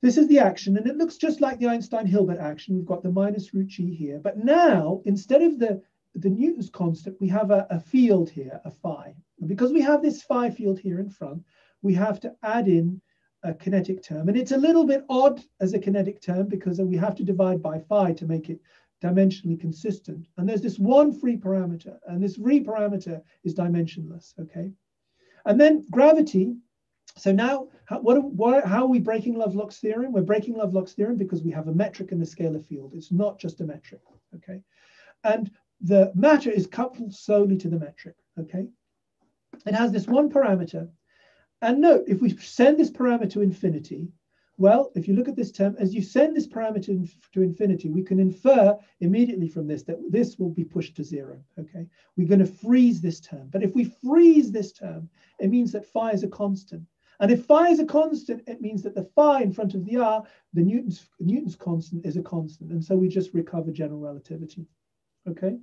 this is the action, and it looks just like the Einstein-Hilbert action. We've got the minus root g here. But now, instead of the, the Newton's constant, we have a, a field here, a phi. And because we have this phi field here in front, we have to add in a kinetic term. And it's a little bit odd as a kinetic term because we have to divide by phi to make it dimensionally consistent. And there's this one free parameter, and this free parameter is dimensionless, okay? And then gravity, So now, how, what, what, how are we breaking Lovelock's theorem? We're breaking Lovelock's theorem because we have a metric in the scalar field. It's not just a metric, okay? And the matter is coupled solely to the metric, okay? It has this one parameter. And note, if we send this parameter to infinity, well, if you look at this term, as you send this parameter to infinity, we can infer immediately from this that this will be pushed to zero, okay? We're going to freeze this term. But if we freeze this term, it means that phi is a constant. And if phi is a constant, it means that the phi in front of the r, the Newton's, Newton's constant is a constant. And so we just recover general relativity, okay?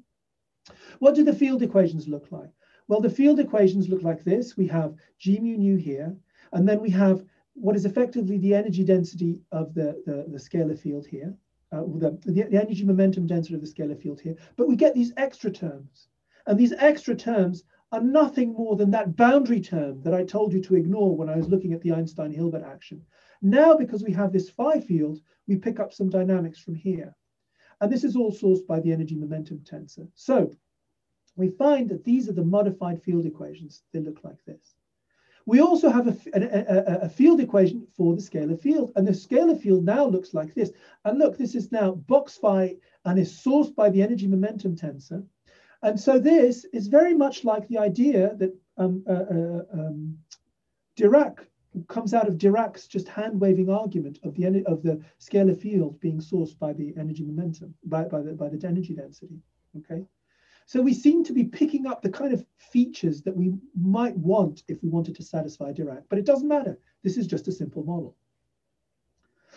What do the field equations look like? Well, the field equations look like this. We have g mu nu here, and then we have what is effectively the energy density of the, the, the scalar field here, uh, the, the, energy momentum density of the scalar field here, but we get these extra terms. And these extra terms are nothing more than that boundary term that I told you to ignore when I was looking at the Einstein-Hilbert action. Now, because we have this phi field, we pick up some dynamics from here. And this is all sourced by the energy momentum tensor. So we find that these are the modified field equations. They look like this. We also have a, a, a, field equation for the scalar field. And the scalar field now looks like this. And look, this is now box phi and is sourced by the energy momentum tensor. And so this is very much like the idea that um, uh, uh, um, Dirac comes out of Dirac's just hand waving argument of the of the scalar field being sourced by the energy momentum by, by the by the energy density. Okay. So we seem to be picking up the kind of features that we might want if we wanted to satisfy Dirac, but it doesn't matter. This is just a simple model.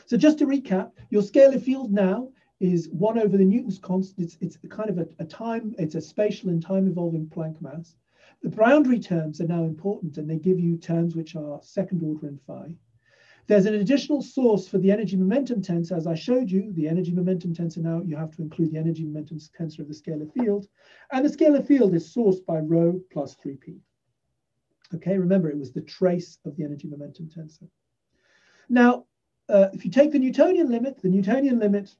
So just to recap, your scalar field now is one over the Newton's constant. It's, it's kind of a, a time, it's a spatial and time evolving Planck mass. The boundary terms are now important and they give you terms which are second order in phi. There's an additional source for the energy momentum tensor. As I showed you, the energy momentum tensor now, you have to include the energy momentum tensor of the scalar field. And the scalar field is sourced by rho plus 3p. Okay, remember, it was the trace of the energy momentum tensor. Now, uh, if you take the Newtonian limit, the Newtonian limit,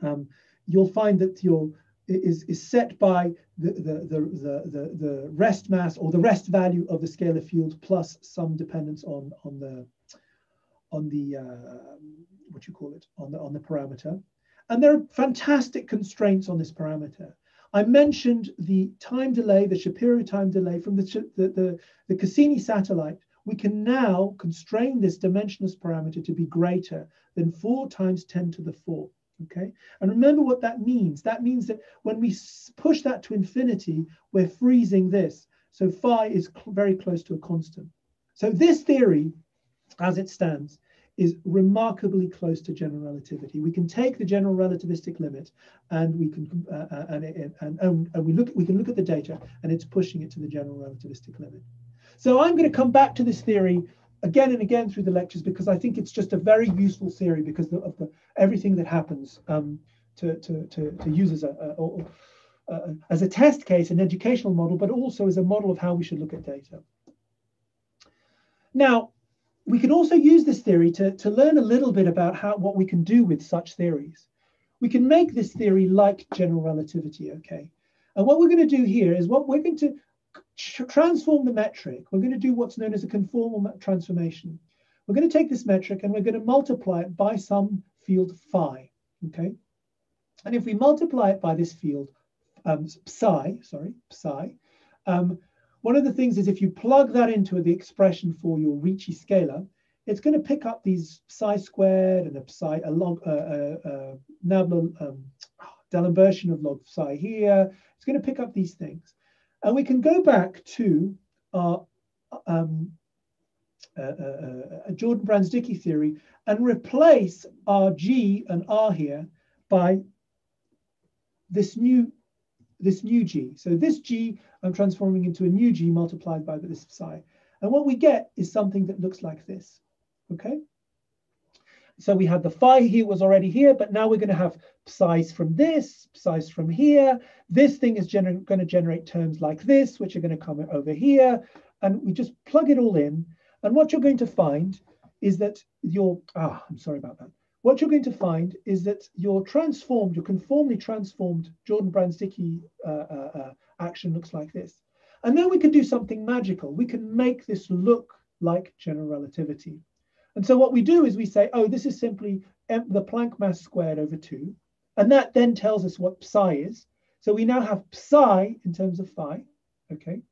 um, you'll find that your is, is set by the, the, the, the, the, rest mass or the rest value of the scalar field plus some dependence on, on the on the uh, what you call it on the on the parameter, and there are fantastic constraints on this parameter. I mentioned the time delay, the Shapiro time delay from the, the, the, the Cassini satellite. We can now constrain this dimensionless parameter to be greater than 4 times 10 to the 4. Okay, and remember what that means. That means that when we push that to infinity, we're freezing this. So phi is cl very close to a constant. So this theory as it stands, is remarkably close to general relativity. We can take the general relativistic limit, and we can uh, uh and, and, and, and we look we can look at the data, and it's pushing it to the general relativistic limit. So I'm going to come back to this theory again and again through the lectures because I think it's just a very useful theory because of the everything that happens um, to, to, to, to use as a, a, a, as a test case, an educational model, but also as a model of how we should look at data. Now, we can also use this theory to, to learn a little bit about how what we can do with such theories. We can make this theory like general relativity, okay? And what we're going to do here is what we're going to transform the metric. We're going to do what's known as a conformal transformation. We're going to take this metric and we're going to multiply it by some field phi, okay? And if we multiply it by this field um, psi, sorry, psi, um, one of the things is if you plug that into the expression for your Ricci scalar, it's going to pick up these psi squared and a psi, a log, uh, uh, uh, Nabla, um, D'Alembert of log psi here. It's going to pick up these things. And we can go back to our um, uh, uh, uh Jordan Brans-Dicke theory and replace our G and R here by this new this new G. So this G I'm transforming into a new G multiplied by this psi. And what we get is something that looks like this, okay? So we had the phi here was already here, but now we're going to have psi's from this, psi's from here. This thing is going to generate terms like this, which are going to come over here. And we just plug it all in. And what you're going to find is that your, ah, I'm sorry about that what you're going to find is that your transformed, your conformally transformed Jordan Brans-Dicke uh, uh, uh, action looks like this. And then we can do something magical. We can make this look like general relativity. And so what we do is we say, oh, this is simply the Planck mass squared over 2. And that then tells us what psi is. So we now have psi in terms of phi, okay?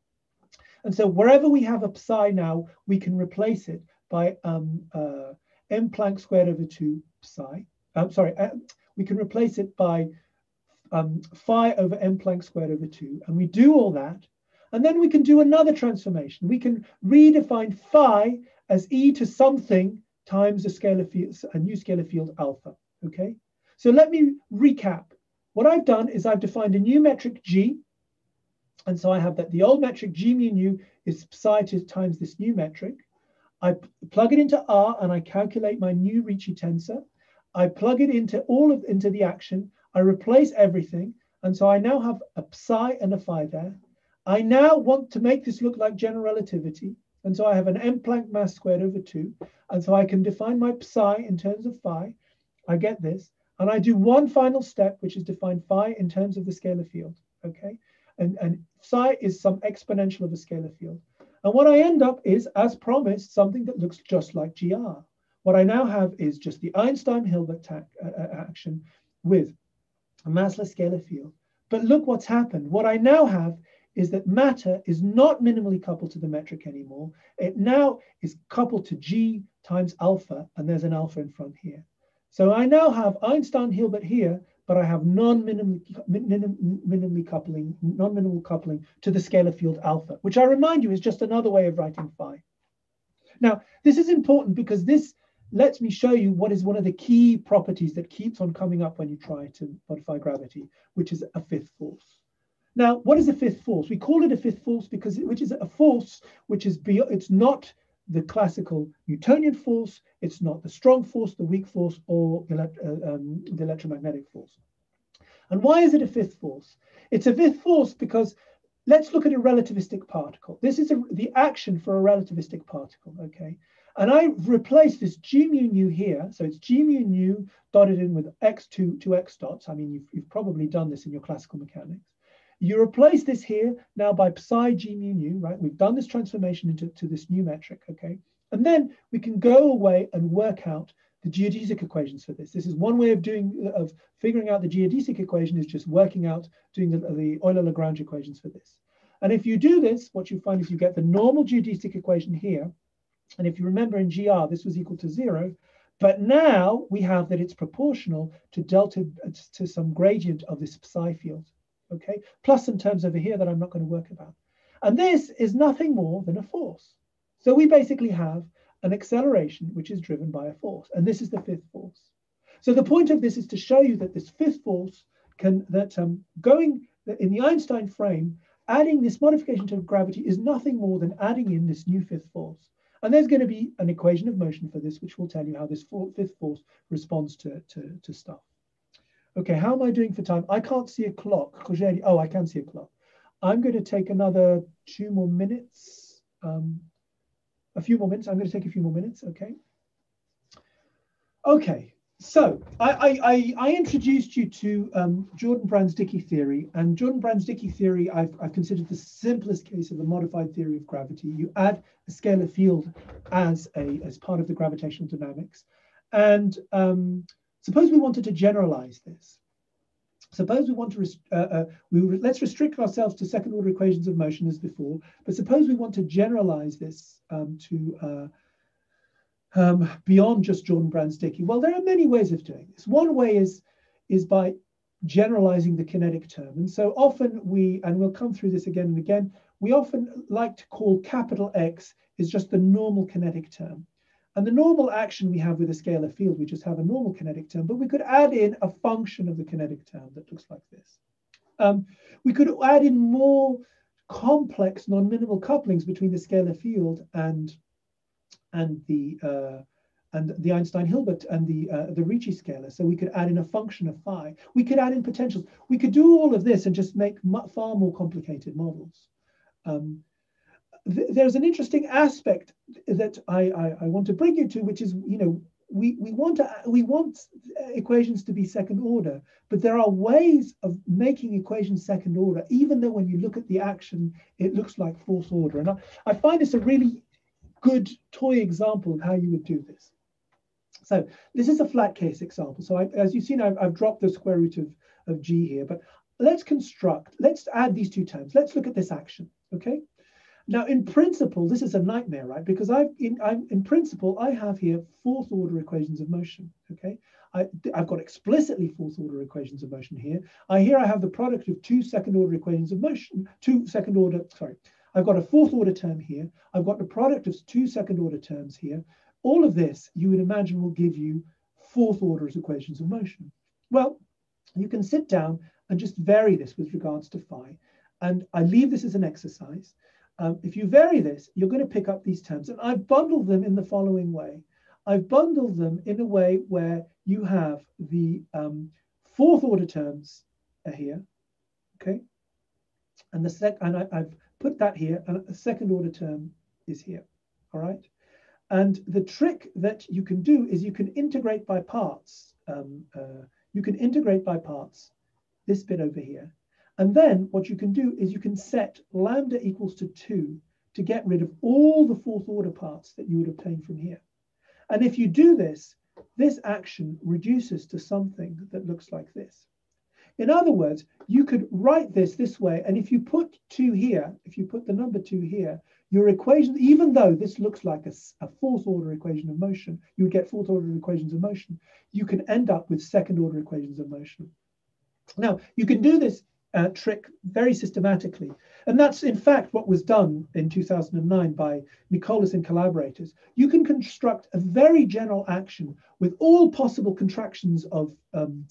And so wherever we have a psi now, we can replace it by um, uh, m Planck squared over 2 psi. I'm sorry, uh, we can replace it by um, phi over m Planck squared over 2. And we do all that. And then we can do another transformation. We can redefine phi as e to something times a scalar field, a new scalar field alpha, okay? So let me recap. What I've done is I've defined a new metric g, and so I have that the old metric g mu nu is psi times this new metric. I plug it into R and I calculate my new Ricci tensor. I plug it into all of into the action. I replace everything. And so I now have a psi and a phi there. I now want to make this look like general relativity. And so I have an m Planck mass squared over 2. And so I can define my psi in terms of phi. I get this. And I do one final step, which is define phi in terms of the scalar field. Okay. And, and psi is some exponential of a scalar field. And what I end up is, as promised, something that looks just like GR. What I now have is just the Einstein-Hilbert uh, uh, action with a massless scalar field. But look what's happened. What I now have is that matter is not minimally coupled to the metric anymore. It now is coupled to G times alpha, and there's an alpha in front here. So I now have Einstein-Hilbert here, but I have non-minimally minimally coupling, non-minimal coupling to the scalar field alpha, which I remind you is just another way of writing phi. Now, this is important because this lets me show you what is one of the key properties that keeps on coming up when you try to modify gravity, which is a fifth force. Now, what is a fifth force? We call it a fifth force because it, which is a force which is beyond, it's not the classical Newtonian force, it's not the strong force, the weak force, or uh, um, the electromagnetic force. And why is it a fifth force? It's a fifth force because let's look at a relativistic particle. This is a, the action for a relativistic particle, okay? And I replace this g mu nu here. So it's g mu nu dotted in with x2 to x dots. I mean, you've, you've probably done this in your classical mechanics. You replace this here now by psi g mu nu, right? We've done this transformation into to this new metric, okay? And then we can go away and work out the geodesic equations for this. This is one way of doing of figuring out the geodesic equation is just working out doing the, the Euler-Lagrange equations for this. And if you do this, what you find is you get the normal geodesic equation here. And if you remember in GR, this was equal to zero. But now we have that it's proportional to delta to some gradient of this psi field okay? Plus some terms over here that I'm not going to work about. And this is nothing more than a force. So we basically have an acceleration which is driven by a force. And this is the fifth force. So the point of this is to show you that this fifth force can, that um, going in the Einstein frame, adding this modification to gravity is nothing more than adding in this new fifth force. And there's going to be an equation of motion for this, which will tell you how this fifth force responds to, to, to stuff. Okay, how am I doing for time? I can't see a clock. Oh, I can see a clock. I'm going to take another two more minutes. Um, a few more minutes. I'm going to take a few more minutes. Okay. Okay. So I, I, I introduced you to um, Jordan Brans-Dicke theory, and Jordan Brans-Dicke theory I've, I've considered the simplest case of a modified theory of gravity. You add a scalar field as a as part of the gravitational dynamics, and um, Suppose we wanted to generalize this. Suppose we want to, uh, uh, we let's restrict ourselves to second order equations of motion as before, but suppose we want to generalize this um, to uh, um, beyond just Jordan Brans-Dicke. Well, there are many ways of doing this. One way is, is by generalizing the kinetic term. And so often we, and we'll come through this again and again, we often like to call capital X is just the normal kinetic term. And the normal action we have with a scalar field, we just have a normal kinetic term, but we could add in a function of the kinetic term that looks like this. Um, we could add in more complex non-minimal couplings between the scalar field and and the uh, and the Einstein-Hilbert and the uh, the Ricci scalar. So we could add in a function of phi. We could add in potentials. We could do all of this and just make far more complicated models. Um, there's an interesting aspect that I, I, I, want to bring you to, which is, you know, we, we want to we want equations to be second order, but there are ways of making equations second order, even though when you look at the action, it looks like fourth order. And I, I find this a really good toy example of how you would do this. So this is a flat case example. So I, as you've seen, I've, I've, dropped the square root of, of g here, but let's construct, let's add these two terms. Let's look at this action, okay? Now, in principle, this is a nightmare, right? Because I've in, I'm, in principle, I have here fourth order equations of motion, okay? I, have got explicitly fourth order equations of motion here. I here I have the product of two second order equations of motion, two second order, sorry. I've got a fourth order term here. I've got the product of two second order terms here. All of this you would imagine will give you fourth order equations of motion. Well, you can sit down and just vary this with regards to phi. And I leave this as an exercise. Um, if you vary this, you're going to pick up these terms. And I've bundled them in the following way. I've bundled them in a way where you have the um, fourth order terms are here, okay? And the sec and I, have put that here, and a second order term is here, all right? And the trick that you can do is you can integrate by parts. Um, uh, you can integrate by parts this bit over here. And then what you can do is you can set lambda equals to 2 to get rid of all the fourth order parts that you would obtain from here. And if you do this, this action reduces to something that looks like this. In other words, you could write this this way, and if you put 2 here, if you put the number 2 here, your equation, even though this looks like a, a, fourth order equation of motion, you would get fourth order equations of motion, you can end up with second order equations of motion. Now, you can do this uh, trick very systematically. And that's in fact what was done in 2009 by Nicolis and collaborators. You can construct a very general action with all possible contractions of um,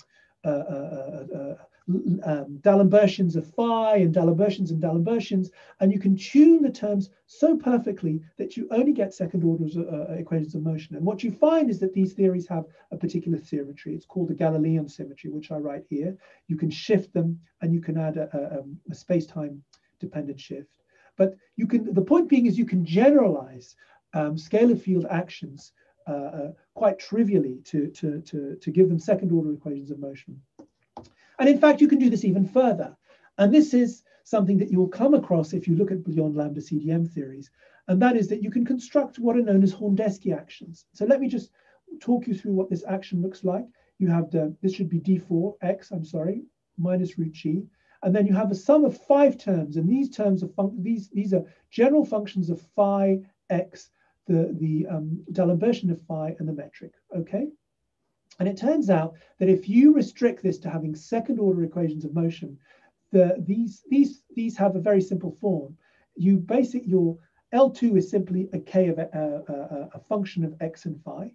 uh, uh, uh, uh um, D'Alembertians of phi and D'Alembertians and D'Alembertians, and you can tune the terms so perfectly that you only get second order uh, uh, equations of motion. And what you find is that these theories have a particular symmetry. It's called the Galilean symmetry, which I write here. You can shift them and you can add a, a, um, a space-time dependent shift. But you can, the point being is you can generalize um, scalar field actions uh, uh, quite trivially to, to, to, to give them second order equations of motion. And in fact, you can do this even further. And this is something that you will come across if you look at beyond lambda CDM theories. And that is that you can construct what are known as Horndeski actions. So let me just talk you through what this action looks like. You have the, this should be D4, X, I'm sorry, minus root G. And then you have a sum of five terms. And these terms are, fun these, these are general functions of phi, X, the, the um, D'Alembert of phi, and the metric, okay? And it turns out that if you restrict this to having second order equations of motion, the, these, these, these have a very simple form. You basic your L2 is simply a k of a, a, a, function of x and phi.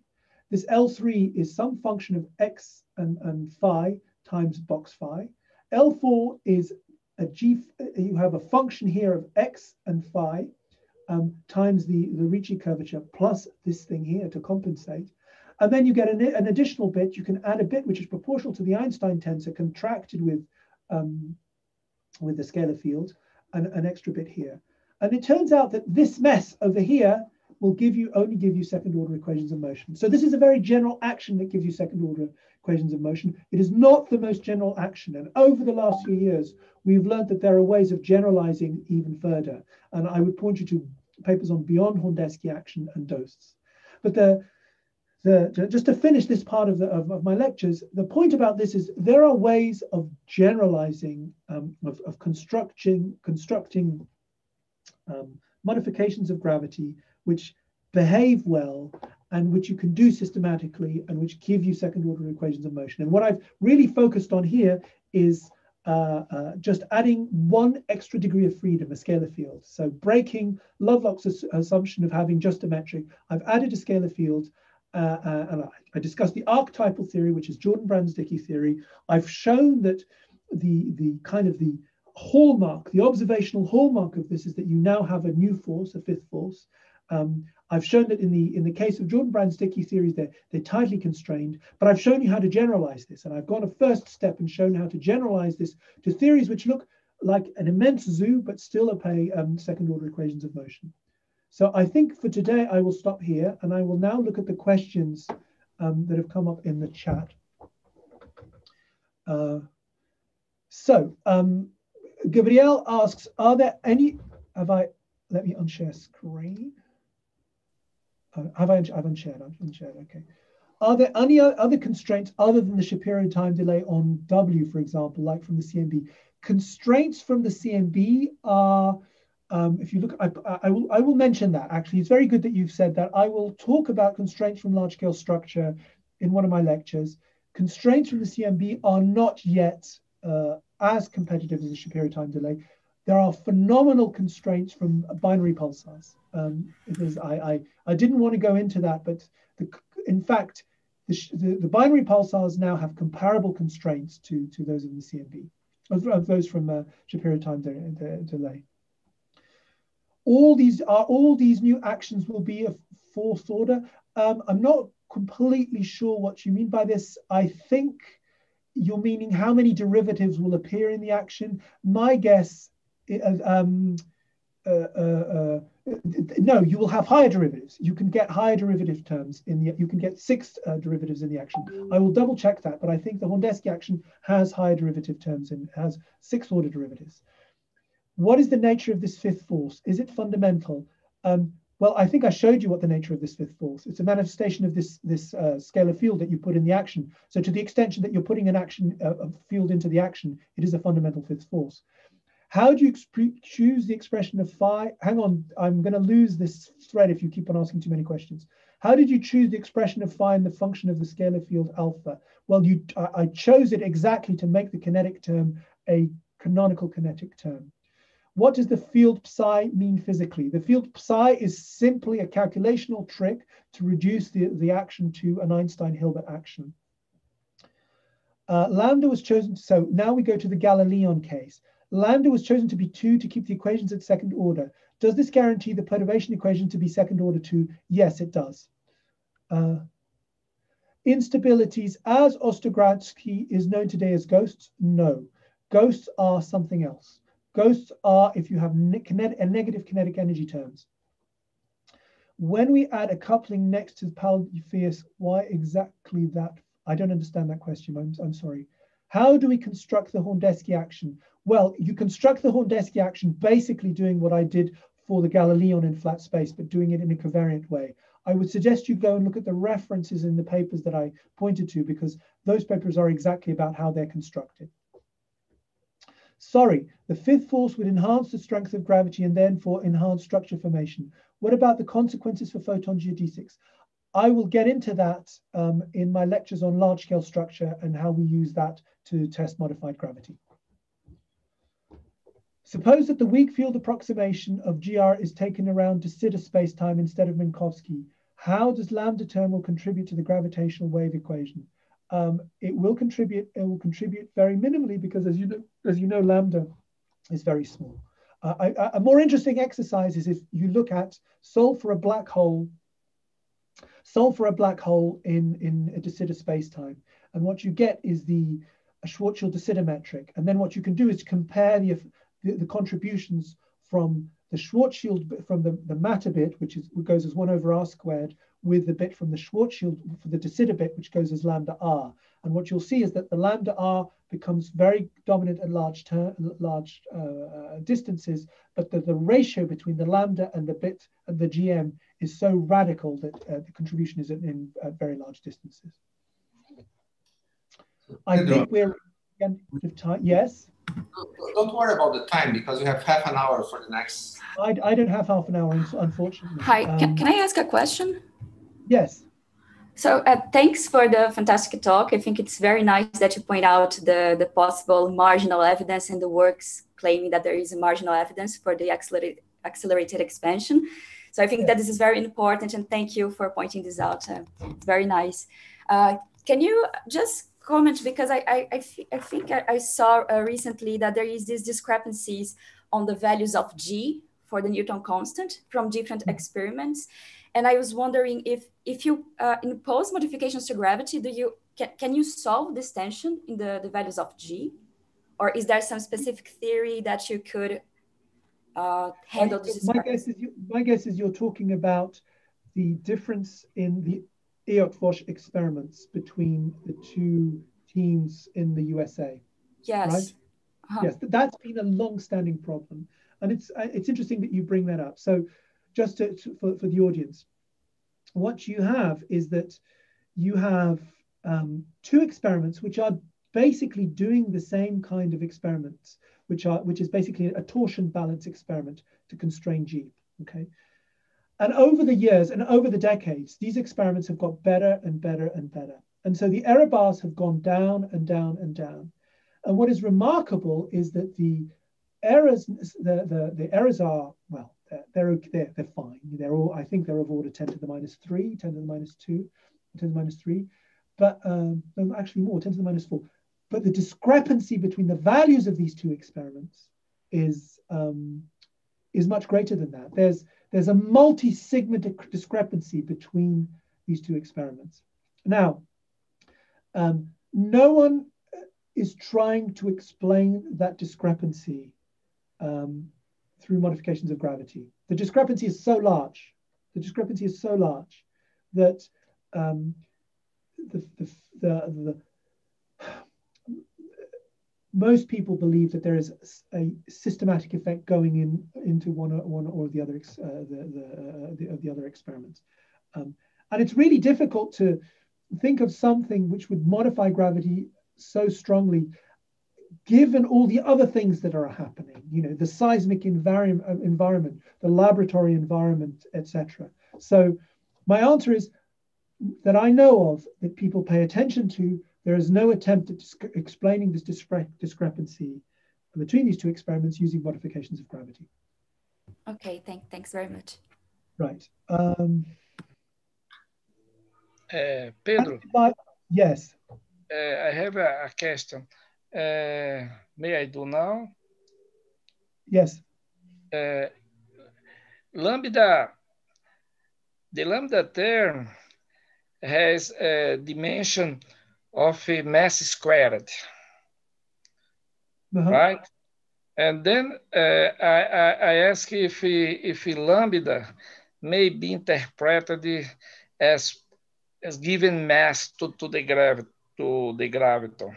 This L3 is some function of x and, and phi times box phi. L4 is a g, you have a function here of x and phi um, times the, the Ricci curvature plus this thing here to compensate. And then you get an, an, additional bit. You can add a bit which is proportional to the Einstein tensor contracted with, um, with the scalar field, and an extra bit here. And it turns out that this mess over here will give you only give you second order equations of motion. So this is a very general action that gives you second order equations of motion. It is not the most general action. And over the last few years, we've learned that there are ways of generalizing even further. And I would point you to papers on beyond Horndeski action and DHOSTs. But the, the, just to finish this part of, the, of, of, my lectures, the point about this is there are ways of generalizing, um, of, of constructing, constructing um, modifications of gravity which behave well and which you can do systematically and which give you second order equations of motion. And what I've really focused on here is uh, uh, just adding one extra degree of freedom, a scalar field. So breaking Lovelock's assumption of having just a metric, I've added a scalar field uh, uh, and I, I, discussed the archetypal theory, which is Jordan Brans-Dicke theory. I've shown that the, the kind of the hallmark, the observational hallmark of this is that you now have a new force, a fifth force. Um, I've shown that in the in the case of Jordan Brans-Dicke theories, they're, they're tightly constrained, but I've shown you how to generalize this. And I've gone a first step and shown how to generalize this to theories which look like an immense zoo, but still obey um, second order equations of motion. So I think for today, I will stop here and I will now look at the questions um, that have come up in the chat. Uh, so um, Gabrielle asks, are there any, have I, let me unshare screen. Uh, have I, I've unshared, I've unshared, okay. Are there any other constraints other than the Shapiro time delay on W, for example, like from the CMB? Constraints from the CMB are, um, if you look, I, I, will, I will mention that actually. It's very good that you've said that. I will talk about constraints from large scale structure in one of my lectures. Constraints from the CMB are not yet uh, as competitive as the Shapiro time delay. There are phenomenal constraints from binary pulsars. Um, I, I, I didn't want to go into that, but the, in fact, the, the, the, binary pulsars now have comparable constraints to, to those in the CMB, of, of those from uh, Shapiro time de de delay. All these are all these new actions will be of fourth order. Um, I'm not completely sure what you mean by this. I think you're meaning how many derivatives will appear in the action. My guess, um, uh, uh, uh no, you will have higher derivatives. You can get higher derivative terms in the, you can get six uh, derivatives in the action. I will double check that, but I think the Horndeski action has higher derivative terms and has six order derivatives. What is the nature of this fifth force? Is it fundamental? Um, well, I think I showed you what the nature of this fifth force. It's a manifestation of this, this uh, scalar field that you put in the action. So to the extension that you're putting an action, uh, a field into the action, it is a fundamental fifth force. How do you choose the expression of phi? Hang on, I'm going to lose this thread if you keep on asking too many questions. How did you choose the expression of phi and the function of the scalar field alpha? Well, you, I, I chose it exactly to make the kinetic term a canonical kinetic term. What does the field psi mean physically? The field psi is simply a calculational trick to reduce the, the action to an Einstein-Hilbert action. Uh, lambda was chosen, so now we go to the Galilean case. Lambda was chosen to be two to keep the equations at second order. Does this guarantee the perturbation equation to be second order two? Yes, it does. Uh, instabilities as Ostrogradsky is known today as ghosts? No. Ghosts are something else. Ghosts are if you have ne a negative kinetic energy terms. When we add a coupling next to Pauli-Fierz, why exactly that? I don't understand that question. I'm, I'm sorry. How do we construct the Horndeski action? Well, you construct the Horndeski action basically doing what I did for the Galilean in flat space, but doing it in a covariant way. I would suggest you go and look at the references in the papers that I pointed to because those papers are exactly about how they're constructed. Sorry, the fifth force would enhance the strength of gravity and therefore enhance structure formation. What about the consequences for photon geodesics? I will get into that um, in my lectures on large scale structure and how we use that to test modified gravity. Suppose that the weak field approximation of GR is taken around de Sitter spacetime instead of Minkowski. How does lambda term will contribute to the gravitational wave equation? Um, it will contribute. It will contribute very minimally because, as you know, as you know, lambda is very small. Uh, more interesting exercise is if you look at solve for a black hole solve for a black hole in, in a de Sitter spacetime. And what you get is the Schwarzschild de Sitter metric. And then what you can do is compare the, the, the contributions from the Schwarzschild, bit from the, the matter bit, which is goes as 1 over r squared, with the bit from the Schwarzschild for the de Sitter bit, which goes as lambda r. And what you'll see is that the lambda r becomes very dominant at large, large uh, uh, distances, but the, the ratio between the lambda and the bit and the GM is so radical that uh, the contribution is in, in uh, very large distances. I think we're end of time. Yes. Don't worry about the time because we have half an hour for the next. I, I don't have half an hour, unfortunately. Hi, um, can, can I ask a question? Yes. So uh, thanks for the fantastic talk. I think it's very nice that you point out the, the possible marginal evidence in the works claiming that there is a marginal evidence for the accelerated, accelerated expansion. So I think that this is very important, and thank you for pointing this out. Uh, very nice. Uh, can you just comment because I I, I, I think I, I saw uh, recently that there is these discrepancies on the values of g for the Newton constant from different mm-hmm. experiments, and I was wondering if if you uh, impose modifications to gravity, do you can, can you solve this tension in the, the values of g, or is there some specific theory that you could uh, handle this? My guess is you, my guess is you're talking about the difference in the Eötvös experiments between the two teams in the USA. Yes. Right? Uh-huh. Yes, that's been a long-standing problem, and it's uh, it's interesting that you bring that up. So, just to, to, for for the audience, what you have is that you have um, two experiments which are basically doing the same kind of experiments, which are which is basically a torsion balance experiment to constrain G. Okay. And over the years and over the decades, these experiments have got better and better and better. And so the error bars have gone down and down and down. And what is remarkable is that the errors, the, the, the errors are, well, they're, they're, they're fine. They're all, I think they're of order 10 to the minus 3, 10 to the minus 2, 10 to the minus 3, but um, actually more, 10 to the minus 4. But the discrepancy between the values of these two experiments is, um, is much greater than that. There's, there's a multi-sigma discrepancy between these two experiments. Now, um, no one is trying to explain that discrepancy um, through modifications of gravity. The discrepancy is so large, the discrepancy is so large that um, the, the, the, most people believe that there is a systematic effect going in into one or, one or the other uh, the, the, uh, the, the, other experiments. Um, and it's really difficult to think of something which would modify gravity so strongly given all the other things that are happening, you know, the seismic environment, uh, environment the laboratory environment, etc. So my answer is that I know of that people pay attention to. There is no attempt at explaining this discre discrepancy between these two experiments using modifications of gravity. Okay, thank, thanks very much. Right. Um, uh, Pedro. yes. Uh, I have a, a question. Uh, may I do now? Yes. Uh, lambda, the lambda term has a dimension of mass squared, uh -huh. right? And then uh, I, I, I, ask if, if lambda may be interpreted as, as given mass to, to the gravity to the graviton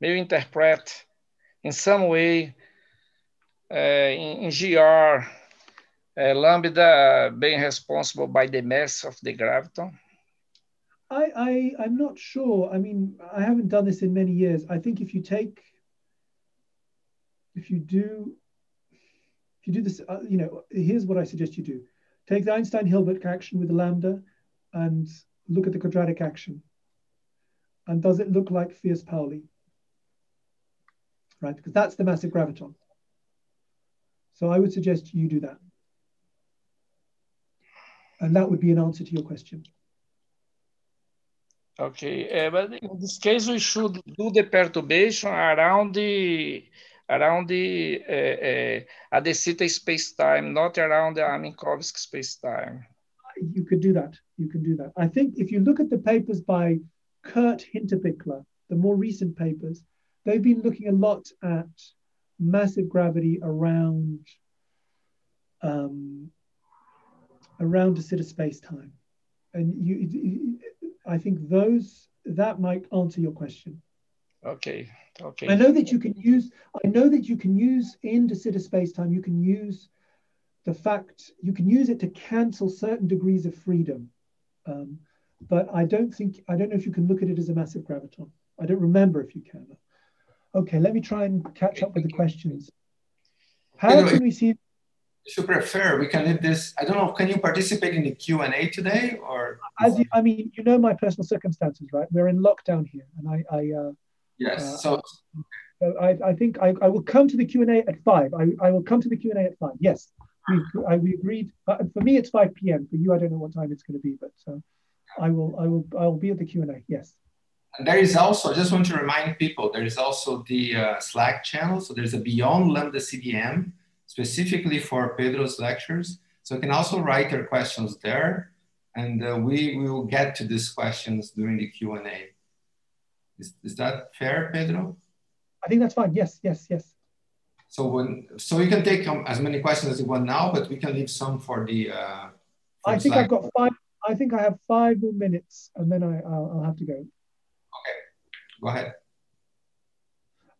may we interpret in some way uh, in, in, GR uh, lambda being responsible by the mass of the graviton? I, I, I'm not sure. I mean, I haven't done this in many years. I think if you take, if you do, if you do this, uh, you know, here's what I suggest you do. Take the Einstein-Hilbert action with the lambda and look at the quadratic action. And does it look like Fierz-Pauli? right? Because that's the massive graviton. So I would suggest you do that. And that would be an answer to your question. Okay, uh, but in this case, we should do the perturbation around the around the uh, uh, a de Sitter space-time, not around the Minkowski space-time. You could do that. You can do that. I think if you look at the papers by Kurt Hinterbichler, the more recent papers, they've been looking a lot at massive gravity around um, around de Sitter space-time, and you, I think those that might answer your question. Okay. Okay. I know that you can use. I know that you can use in de Sitter space-time. You can use the fact you can use it to cancel certain degrees of freedom, um, but I don't think I don't know if you can look at it as a massive graviton. I don't remember if you can. Okay, let me try and catch up with the questions. How you know, can we see? If you prefer, we can leave this. I don't know. Can you participate in the Q and A today, or? As you, I mean, you know my personal circumstances, right? We're in lockdown here, and I, I uh, yes. Uh, so, so I, I think I, I will come to the Q and A at five. I, I will come to the Q and A at five. Yes, we, I, we agreed. Uh, for me, it's five p.m. For you, I don't know what time it's going to be, but uh, I will, I will, I will be at the Q and A. Yes. And there is also, I just want to remind people, there is also the uh, Slack channel. So there's a Beyond Lambda CDM specifically for Pedro's lectures. So you can also write your questions there and uh, we, we will get to these questions during the Q&A. Is, is that fair, Pedro? I think that's fine. Yes, yes, yes. So when so you can take um, as many questions as you want now, but we can leave some for the. Uh, for I think Slack. I've got five. I think I have five more minutes, and then I I'll, I'll have to go. Okay, go ahead.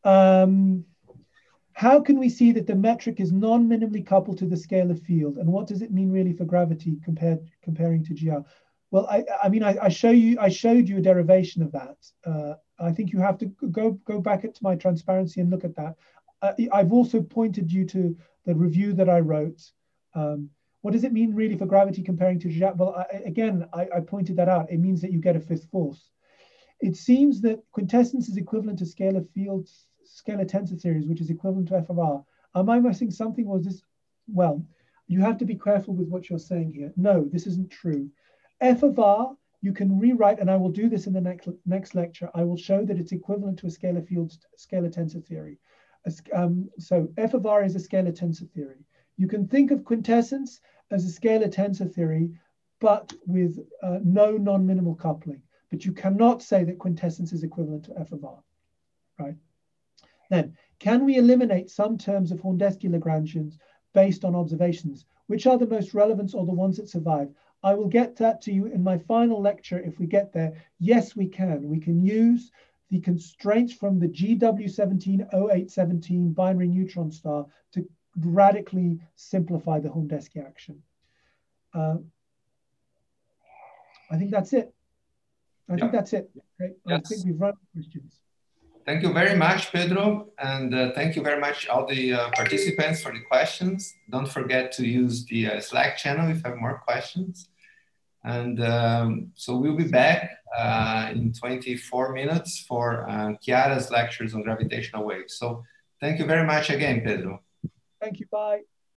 Um, how can we see that the metric is non-minimally coupled to the scalar field? And what does it mean really for gravity compared comparing to GR? Well, I, I mean, I, I, show you, I showed you a derivation of that. Uh, I think you have to go go back to my transparency and look at that. Uh, I've also pointed you to the review that I wrote. Um, what does it mean really for gravity comparing to GR? Well, I, again, I, I, pointed that out. It means that you get a fifth force. It seems that quintessence is equivalent to scalar fields, scalar tensor theories, which is equivalent to f of r. Am I missing something? Was this, well, you have to be careful with what you're saying here. No, this isn't true. f of r, you can rewrite, and I will do this in the next, next lecture. I will show that it's equivalent to a scalar field, scalar tensor theory. Um, so f of r is a scalar tensor theory. You can think of quintessence as a scalar tensor theory, but with uh, no non-minimal coupling. But you cannot say that quintessence is equivalent to f of r, right? Then, can we eliminate some terms of Horndeski Lagrangians based on observations? Which are the most relevant or the ones that survive? I will get that to you in my final lecture if we get there. Yes, we can. We can use the constraints from the GW170817 binary neutron star to radically simplify the Horndeski action. Uh, I think that's it. I think that's it. Okay? Yes. I think we've run questions. Thank you very much, Pedro. And uh, thank you very much, all the uh, participants for the questions. Don't forget to use the uh, Slack channel if you have more questions. And um, so we'll be back uh, in 24 minutes for uh, Chiara's lectures on gravitational waves. So thank you very much again, Pedro. Thank you. Bye.